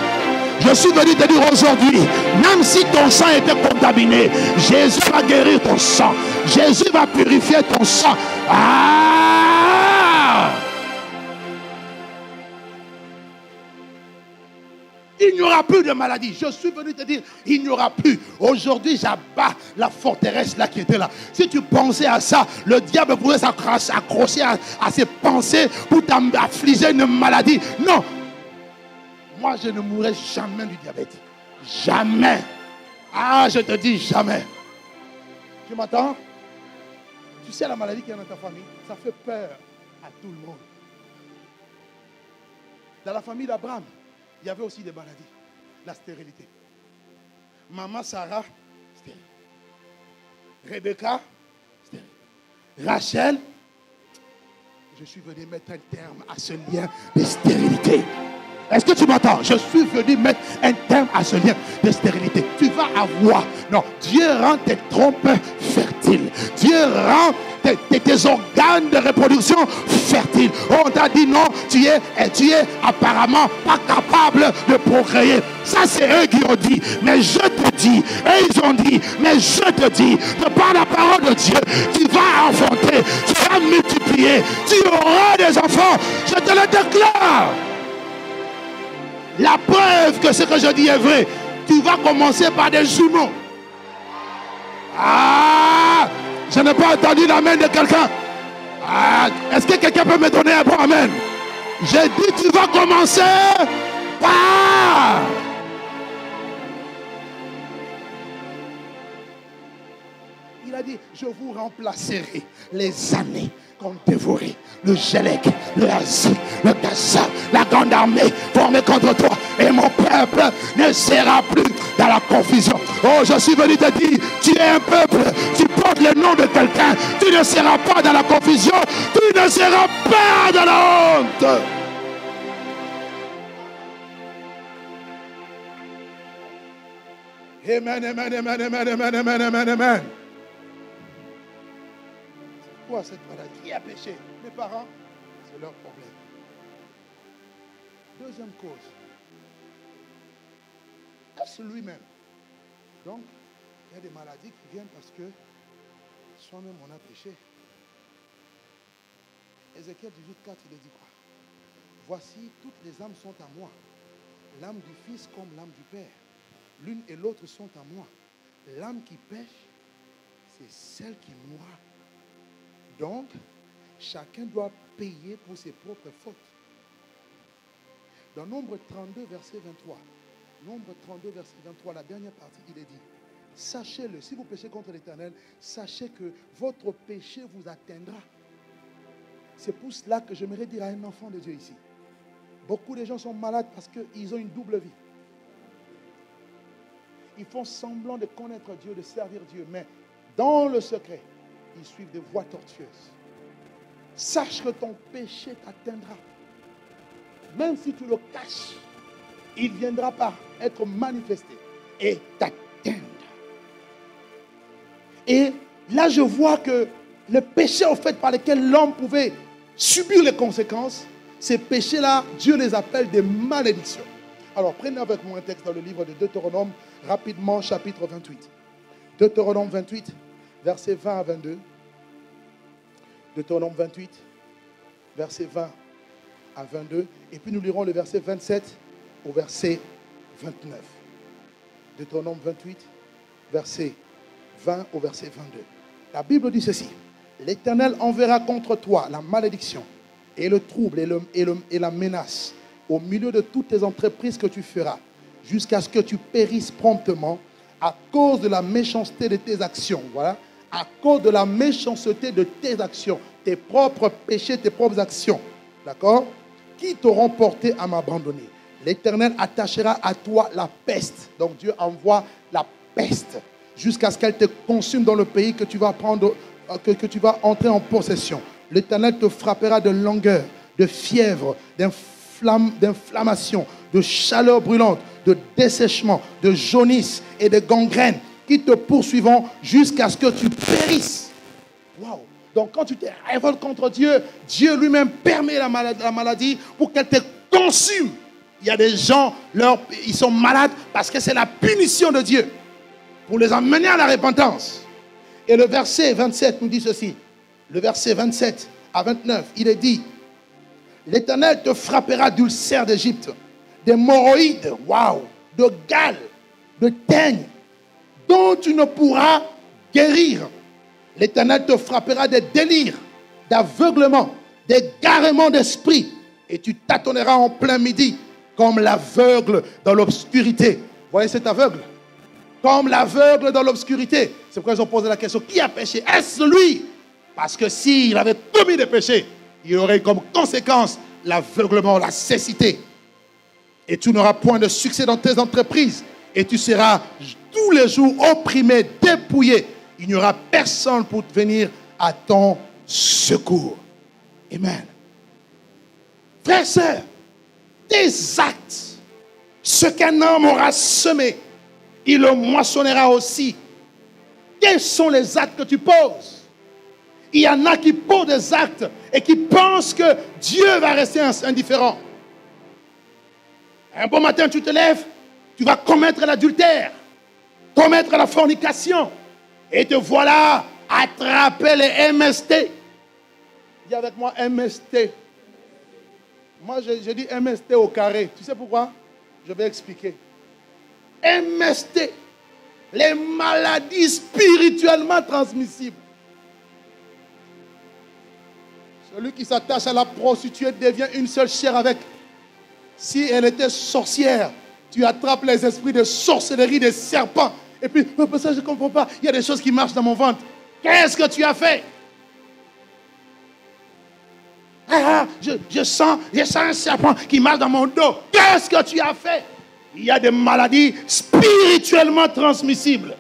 Je suis venu te dire aujourd'hui, même si ton sang était contaminé, Jésus va guérir ton sang. Jésus va purifier ton sang. Ah! Il n'y aura plus de maladie. Je suis venu te dire, il n'y aura plus. Aujourd'hui, j'abats la forteresse là qui était là. Si tu pensais à ça, le diable pouvait s'accrocher à, à, ses pensées pour t'affliger une maladie. Non. Moi, je ne mourrai jamais du diabète. Jamais. Ah, je te dis jamais. Tu m'entends? Tu sais la maladie qui est dans ta famille Ça fait peur à tout le monde. Dans la famille d'Abraham, il y avait aussi des maladies. La stérilité. Maman Sarah, stérile. Rebecca, stérile. Rachel, je suis venu mettre un terme à ce lien de stérilité. Est-ce que tu m'entends? Je suis venu mettre un terme à ce lien de stérilité. Tu vas avoir. Non, Dieu rend tes trompes fertiles. Dieu rend tes, organes de reproduction fertiles. On t'a dit non, tu es, tu es apparemment pas capable de procréer. Ça, c'est eux qui ont dit. Mais je te dis, et ils ont dit, mais je te dis, de par la parole de Dieu, tu vas enfanter, tu vas multiplier, tu auras des enfants. Je te le déclare. La preuve que ce que je dis est vrai, tu vas commencer par des jumeaux. Ah, je n'ai pas entendu l'amen de quelqu'un. Ah, Est-ce que quelqu'un peut me donner un bon amen? J'ai dit, tu vas commencer par... Il a dit, je vous remplacerai les années qu'ont dévoré le Gélec, le Asie, le Gaza, la grande armée formée contre toi. Et mon peuple ne sera plus dans la confusion. Oh, je suis venu te dire, tu es un peuple, tu le nom de quelqu'un, tu ne seras pas dans la confusion, tu ne seras pas dans la honte. Amen, amen, amen, amen, amen, amen, amen, amen. Quoi cette maladie Qui a péché? Mes parents? C'est leur problème. Deuxième cause. Est-ce lui-même? Donc, il y a des maladies qui viennent parce que soi-même on a péché. Ézéchiel 18, 4, il dit quoi? Voici, toutes les âmes sont à moi. L'âme du Fils comme l'âme du Père. L'une et l'autre sont à moi. L'âme qui pêche, c'est celle qui mourra. Donc, chacun doit payer pour ses propres fautes. Dans Nombre 32, verset 23, Nombre 32, verset 23, la dernière partie, il est dit, sachez-le, si vous péchez contre l'Éternel, sachez que votre péché vous atteindra. C'est pour cela que j'aimerais dire à un enfant de Dieu ici, beaucoup de gens sont malades parce qu'ils ont une double vie. Ils font semblant de connaître Dieu, de servir Dieu, mais dans le secret, ils suivent des voies tortueuses. Sache que ton péché t'atteindra. Même si tu le caches, il viendra par être manifesté et t'atteindre. Et là, je vois que le péché au fait par lequel l'homme pouvait subir les conséquences, ces péchés-là, Dieu les appelle des malédictions. Alors, prenez avec moi un texte dans le livre de Deutéronome, rapidement, chapitre 28. Deutéronome 28, versets 20 à 22. Deutéronome 28, verset 20 à 22. Et puis nous lirons le verset 27 au verset 29. Deutéronome 28, verset 20 au verset 22. La Bible dit ceci. L'Éternel enverra contre toi la malédiction et le trouble et, et la menace au milieu de toutes tes entreprises que tu feras, jusqu'à ce que tu périsses promptement à cause de la méchanceté de tes actions. Voilà. À cause de la méchanceté de tes actions, tes propres péchés, tes propres actions. D'accord? Qui t'auront porté à m'abandonner? L'Éternel attachera à toi la peste. Donc Dieu envoie la peste jusqu'à ce qu'elle te consume dans le pays que tu vas prendre, euh, que, tu vas entrer en possession. L'Éternel te frappera de langueur, de fièvre, d'inflammation, de chaleur brûlante, de dessèchement, de jaunisse et de gangrène qui te poursuivront jusqu'à ce que tu périsses. Waouh! Donc quand tu te révoltes contre Dieu, Dieu lui-même permet la maladie, la maladie pour qu'elle te consume. Il y a des gens, ils sont malades parce que c'est la punition de Dieu pour les emmener à la repentance. Et le verset 27 nous dit ceci. Le verset 27 à 29, il est dit, l'Éternel te frappera d'ulcères d'Égypte, d'hémorroïdes, waouh, de gales, de teignes, dont tu ne pourras guérir. L'Éternel te frappera des délires, d'aveuglement, d'égarements d'esprit, et tu tâtonneras en plein midi comme l'aveugle dans l'obscurité. Voyez cet aveugle? Comme l'aveugle dans l'obscurité. C'est pourquoi ils ont posé la question, qui a péché? Est-ce lui? Parce que s'il avait commis des péchés, il aurait comme conséquence l'aveuglement, la cécité. Et tu n'auras point de succès dans tes entreprises. Et tu seras tous les jours opprimé, dépouillé. Il n'y aura personne pour venir à ton secours. Amen. Frères, sœurs, tes actes, ce qu'un homme aura semé, il le moissonnera aussi. Quels sont les actes que tu poses? Il y en a qui posent des actes et qui pensent que Dieu va rester indifférent. Un bon matin, tu te lèves, tu vas commettre l'adultère, commettre la fornication, et te voilà attraper les MST. Dis avec moi MST. Moi, je, dis MST au carré. Tu sais pourquoi? Je vais expliquer. MST, les maladies spirituellement transmissibles. Celui qui s'attache à la prostituée devient une seule chair avec. Si elle était sorcière, tu attrapes les esprits de sorcellerie, des serpents. Et puis, ça, je ne comprends pas. Il y a des choses qui marchent dans mon ventre. Qu'est-ce que tu as fait? Ah, je, sens, je sens un serpent qui marche dans mon dos. Qu'est-ce que tu as fait? Il y a des maladies spirituellement transmissibles.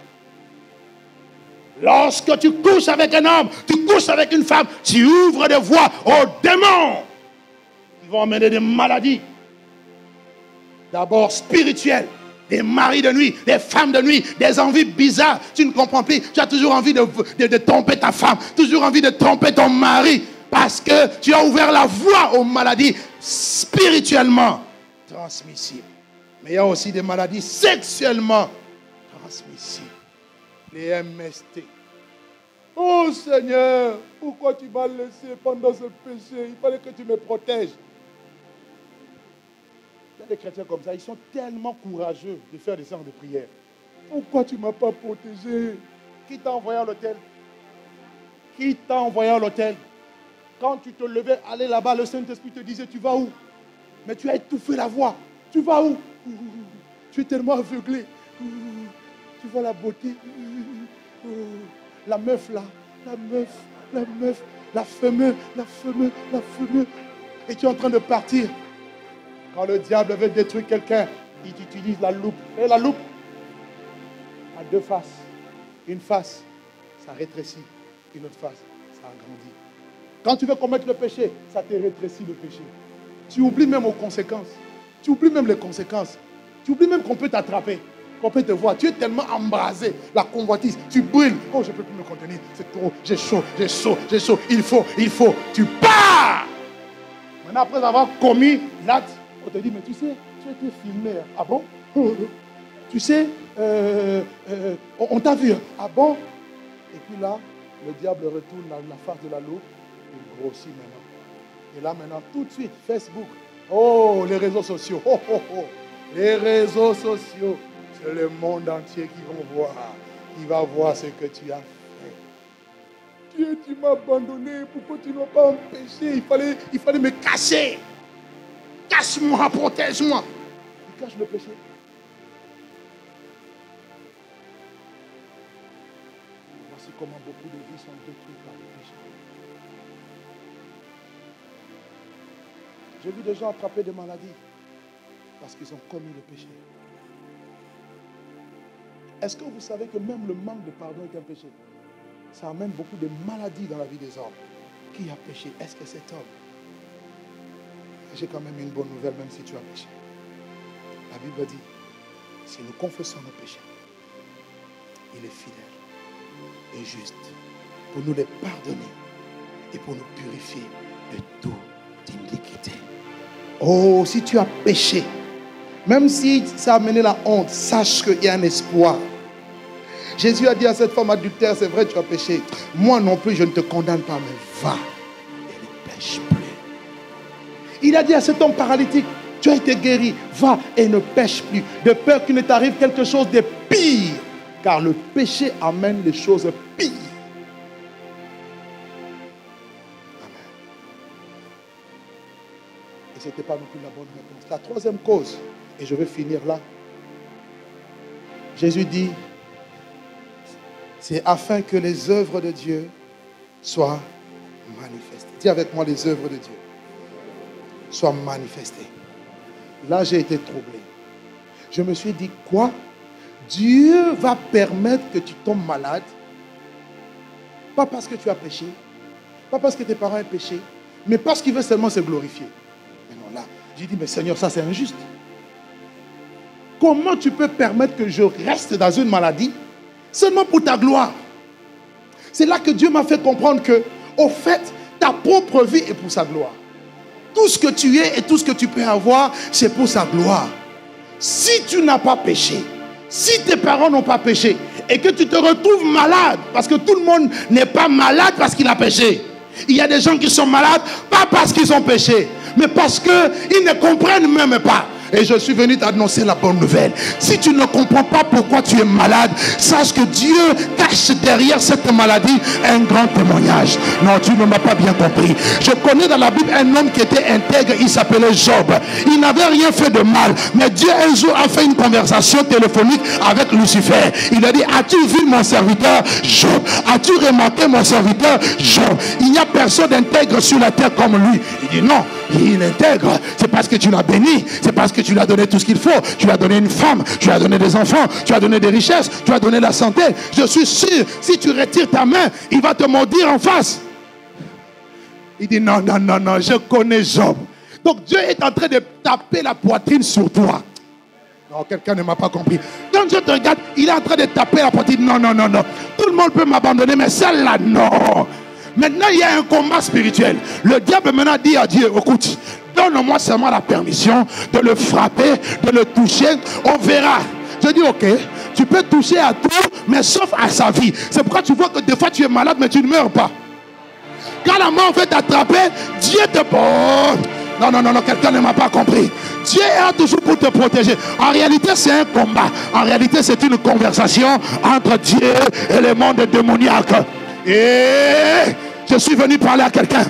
Lorsque tu couches avec un homme, tu couches avec une femme, tu ouvres des voies aux démons. Ils vont amener des maladies. D'abord spirituelles, des maris de nuit, des femmes de nuit, des envies bizarres. Tu ne comprends plus. Tu as toujours envie de, de tromper ta femme, toujours envie de tromper ton mari. Parce que tu as ouvert la voie aux maladies spirituellement transmissibles. Mais il y a aussi des maladies sexuellement transmissibles. Les MST. Oh Seigneur, pourquoi tu m'as laissé pendant ce péché? Il fallait que tu me protèges. Il y a des chrétiens comme ça, ils sont tellement courageux de faire des séances de prière. Pourquoi tu ne m'as pas protégé? Qui t'a envoyé à l'hôtel? Qui t'a envoyé à l'hôtel? Quand tu te levais, aller là-bas, le Saint-Esprit te disait, tu vas où? Mais tu as étouffé la voix. Tu vas où? Tu es tellement aveuglé. Tu vois la beauté. La meuf là, la meuf, la meuf, la fameuse, la fameuse, la fameuse. Et tu es en train de partir. Quand le diable veut détruire quelqu'un, il utilise la loupe. Et la loupe a deux faces. Une face, ça rétrécit. Une autre face, ça agrandit. Quand tu veux commettre le péché, ça te rétrécit le péché. Tu oublies même aux conséquences. Tu oublies même les conséquences. Tu oublies même qu'on peut t'attraper, qu'on peut te voir. Tu es tellement embrasé, la convoitise, tu brûles. Oh, je ne peux plus me contenir. C'est trop, j'ai chaud, j'ai chaud, j'ai chaud. Il faut, il faut. Tu pars. Maintenant, après avoir commis l'acte, on te dit, mais tu sais, tu as été filmé. Hein. Ah bon? Tu sais, euh, euh, on t'a vu. Hein. Ah bon? Et puis là, le diable retourne la, la face de la loupe. Il grossit maintenant. Et là, maintenant, tout de suite, Facebook. Oh, les réseaux sociaux. Oh, oh, oh. Les réseaux sociaux. C'est le monde entier qui va voir. Qui va voir ce que tu as fait. Dieu, tu m'as abandonné. Pourquoi tu ne m'as pas empêché? Il fallait, il fallait me cacher. Cache-moi, protège-moi. Il cache le péché. Voici comment beaucoup de J'ai vu des gens attraper des maladies parce qu'ils ont commis le péché. Est-ce que vous savez que même le manque de pardon est un péché? Ça amène beaucoup de maladies dans la vie des hommes. Qui a péché? Est-ce que cet homme? J'ai quand même une bonne nouvelle, même si tu as péché. La Bible dit, si nous confessons nos péchés, il est fidèle et juste pour nous les pardonner et pour nous purifier de toute iniquité. Oh, si tu as péché, même si ça a amené la honte, sache qu'il y a un espoir. Jésus a dit à cette femme adultère, c'est vrai, tu as péché. Moi non plus, je ne te condamne pas, mais va et ne pêche plus. Il a dit à cet homme paralytique, tu as été guéri, va et ne pêche plus, de peur qu'il ne t'arrive quelque chose de pire, car le péché amène les choses pires. Ce n'était pas non plus la bonne réponse. La troisième cause, et je vais finir là, Jésus dit, c'est afin que les œuvres de Dieu soient manifestées. Dis avec moi les œuvres de Dieu soit manifesté. Là, j'ai été troublé. Je me suis dit, quoi? Dieu va permettre que tu tombes malade Pas parce que tu as péché, pas parce que tes parents ont péché, mais parce qu'il veut seulement se glorifier. J'ai dit, mais Seigneur, ça c'est injuste. Comment tu peux permettre que je reste dans une maladie seulement pour ta gloire? C'est là que Dieu m'a fait comprendre que, au fait, ta propre vie est pour sa gloire. Tout ce que tu es et tout ce que tu peux avoir, c'est pour sa gloire. Si tu n'as pas péché, si tes parents n'ont pas péché, et que tu te retrouves malade, parce que tout le monde n'est pas malade parce qu'il a péché. Il y a des gens qui sont malades, pas parce qu'ils ont péché, mais parce qu'ils ne comprennent même pas. Et je suis venu t'annoncer la bonne nouvelle. Si tu ne comprends pas pourquoi tu es malade, sache que Dieu cache derrière cette maladie un grand témoignage. Non, tu ne m'as pas bien compris. Je connais dans la Bible un homme qui était intègre, il s'appelait Job. Il n'avait rien fait de mal, mais Dieu un jour a fait une conversation téléphonique avec Lucifer. Il a dit, as-tu vu mon serviteur Job? As-tu remarqué mon serviteur Job? Il n'y a personne d'intègre sur la terre comme lui. Il dit, non, il intègre. C'est parce que tu l'as béni. C'est parce que tu lui as donné tout ce qu'il faut. Tu lui as donné une femme. Tu lui as donné des enfants. Tu lui as donné des richesses. Tu lui as donné la santé. Je suis sûr, si tu retires ta main, il va te maudire en face. Il dit non, non, non, non, je connais Job. Donc Dieu est en train de taper la poitrine sur toi. Non, quelqu'un ne m'a pas compris. Quand je te regarde, il est en train de taper la poitrine. Non, non, non, non. Tout le monde peut m'abandonner, mais celle-là, non. Maintenant, il y a un combat spirituel. Le diable maintenant dit à Dieu, écoute, donne-moi seulement la permission de le frapper, de le toucher. On verra. Je dis, ok, tu peux toucher à tout, mais sauf à sa vie. C'est pourquoi tu vois que des fois tu es malade, mais tu ne meurs pas. Quand la mort veut t'attraper, Dieu te... Oh, non, non, non, non, quelqu'un ne m'a pas compris. Dieu est toujours pour te protéger. En réalité, c'est un combat. En réalité, c'est une conversation entre Dieu et le monde démoniaque. Et je suis venu parler à quelqu'un.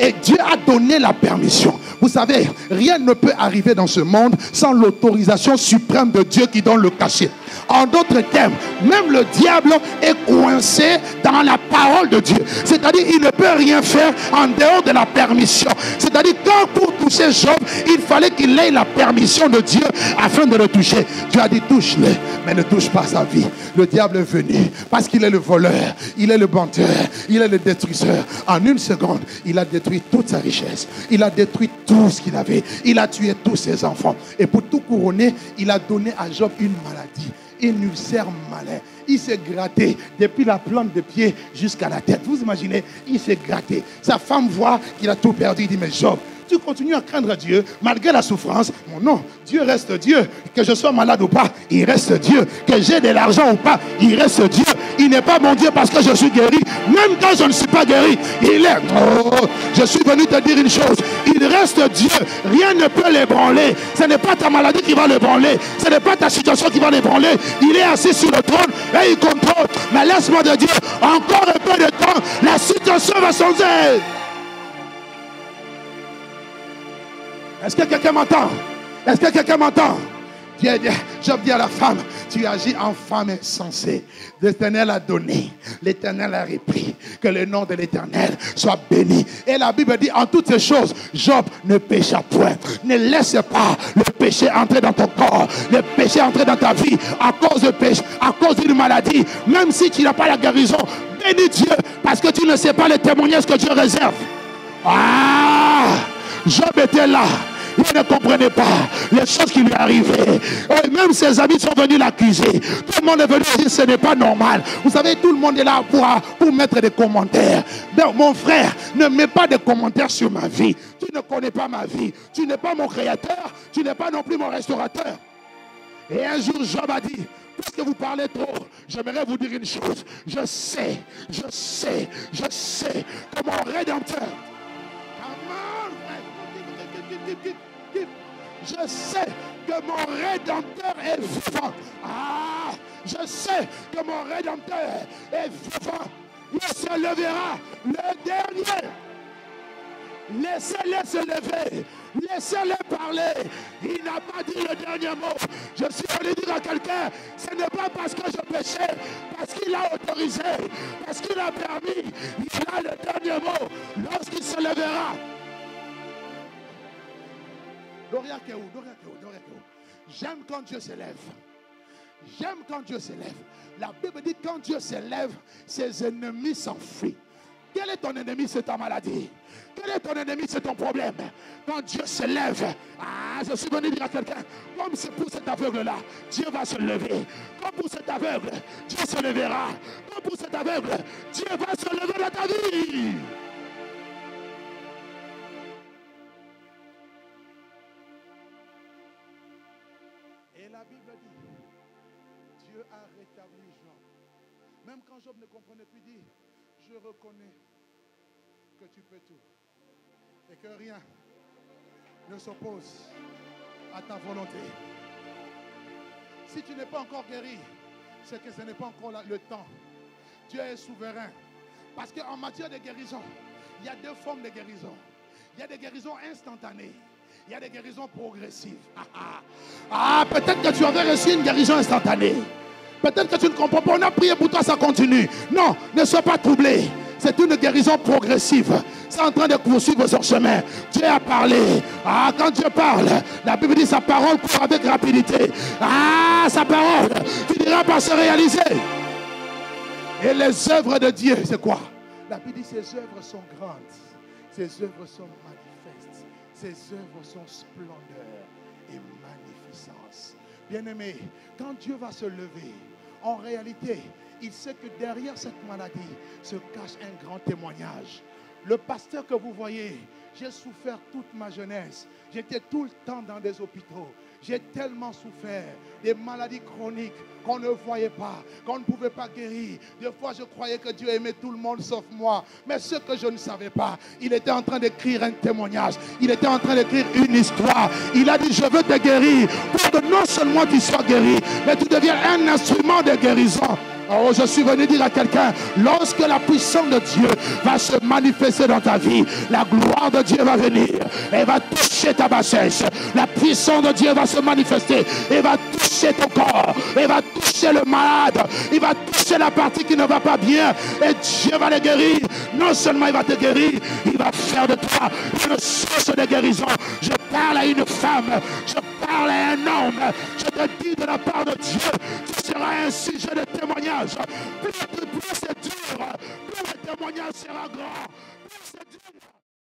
Et Dieu a donné la permission. Vous savez, rien ne peut arriver dans ce monde sans l'autorisation suprême de Dieu qui donne le cachet. En d'autres termes, même le diable est coincé dans la parole de Dieu. C'est-à-dire, il ne peut rien faire en dehors de la permission. C'est-à-dire, quand pour toucher Job, il fallait qu'il ait la permission de Dieu afin de le toucher. Dieu a dit, touche-le, mais ne touche pas sa vie. Le diable est venu parce qu'il est le voleur, il est le banteur, il est le détruiseur. En une seconde, il a détruit toute sa richesse. Il a détruit tout ce qu'il avait. Il a tué tous ses enfants. Et pour tout couronner, il a donné à Job une maladie une ulcère malin. Il s'est gratté depuis la plante de pied jusqu'à la tête. Vous imaginez, il s'est gratté. Sa femme voit qu'il a tout perdu. Il dit, mais Job, tu continues à craindre Dieu malgré la souffrance. Mon nom, Dieu reste Dieu. Que je sois malade ou pas, il reste Dieu. Que j'ai de l'argent ou pas, il reste Dieu. Il n'est pas mon Dieu parce que je suis guéri. Même quand je ne suis pas guéri, il est. Oh, je suis venu te dire une chose. Il reste Dieu. Rien ne peut l'ébranler. Ce n'est pas ta maladie qui va l'ébranler. Ce n'est pas ta situation qui va l'ébranler. Il est assis sur le trône et il contrôle. Mais laisse-moi te dire, encore un peu de temps, la situation va changer. Est-ce que quelqu'un m'entend? Est-ce que quelqu'un m'entend? Je dis à la femme, tu agis en femme insensée. L'éternel a donné, l'éternel a repris. Que le nom de l'éternel soit béni. Et la Bible dit en toutes ces choses, Job ne pécha point. Ne laisse pas le péché entrer dans ton corps, le péché entrer dans ta vie à cause de péché, à cause d'une maladie. Même si tu n'as pas la guérison, bénis Dieu parce que tu ne sais pas les témoignages que Dieu réserve. Ah! Job était là. Il ne comprenait pas les choses qui lui arrivaient. Même ses amis sont venus l'accuser. Tout le monde est venu dire ce n'est pas normal. Vous savez, tout le monde est là pour, pour mettre des commentaires. Donc, mon frère, ne mets pas de commentaires sur ma vie. Tu ne connais pas ma vie. Tu n'es pas mon créateur. Tu n'es pas non plus mon restaurateur. Et un jour, Job a dit, puisque vous parlez trop, j'aimerais vous dire une chose. Je sais, je sais, je sais que mon rédempteur je sais que mon rédempteur est vivant. Ah, je sais que mon rédempteur est vivant. Il se levera le dernier. Laissez-le se lever. Laissez-le parler. Il n'a pas dit le dernier mot. Je suis allé dire à quelqu'un, ce n'est pas parce que je péchais, parce qu'il a autorisé, parce qu'il a permis. Il a le dernier mot lorsqu'il se levera. J'aime quand Dieu s'élève. J'aime quand Dieu s'élève. La Bible dit quand Dieu s'élève, ses ennemis s'enfuient. Quel est ton ennemi, c'est ta maladie? Quel est ton ennemi, c'est ton problème? Quand Dieu s'élève, ah, je suis venu dire à quelqu'un, comme c'est pour cet aveugle-là, Dieu va se lever. Comme pour cet aveugle, Dieu se lèvera. Comme pour cet aveugle, Dieu va se lever dans ta vie. Comprenait plus, je reconnais que tu peux tout. Et que rien ne s'oppose à ta volonté. Si tu n'es pas encore guéri, c'est que ce n'est pas encore le temps. Dieu est souverain. Parce qu'en matière de guérison, il y a deux formes de guérison. Il y a des guérisons instantanées. Il y a des guérisons progressives. Ah, ah. ah peut-être que tu avais reçu une guérison instantanée. Peut-être que tu ne comprends pas. On a prié pour toi, ça continue. Non, ne sois pas troublé. C'est une guérison progressive. C'est en train de poursuivre son chemin. Dieu a parlé. Ah, quand Dieu parle, la Bible dit sa parole court avec rapidité. Ah, sa parole finira par se réaliser. Et les œuvres de Dieu, c'est quoi? La Bible dit ses œuvres sont grandes. Ses œuvres sont manifestes. Ses œuvres sont splendeur et magnificence. Bien-aimé, quand Dieu va se lever, en réalité, il sait que derrière cette maladie se cache un grand témoignage. Le pasteur que vous voyez, j'ai souffert toute ma jeunesse. J'étais tout le temps dans des hôpitaux. J'ai tellement souffert des maladies chroniques qu'on ne voyait pas, qu'on ne pouvait pas guérir. Des fois, je croyais que Dieu aimait tout le monde sauf moi. Mais ce que je ne savais pas, il était en train d'écrire un témoignage. Il était en train d'écrire une histoire. Il a dit, je veux te guérir pour que non seulement tu sois guéri, mais tu deviens un instrument de guérison. Oh, je suis venu dire à quelqu'un, lorsque la puissance de Dieu va se manifester dans ta vie, la gloire de Dieu va venir et va toucher ta bassesse. La puissance de Dieu va se manifester et va toucher ton corps, et va toucher le malade, il va toucher la partie qui ne va pas bien et Dieu va les guérir. Non seulement il va te guérir, il va faire de toi une source de guérison. Je parle à une femme, je parle à un homme, je te dis de la part de Dieu, tu seras un sujet de témoignage. Plus, plus c'est dur, plus le témoignage sera grand.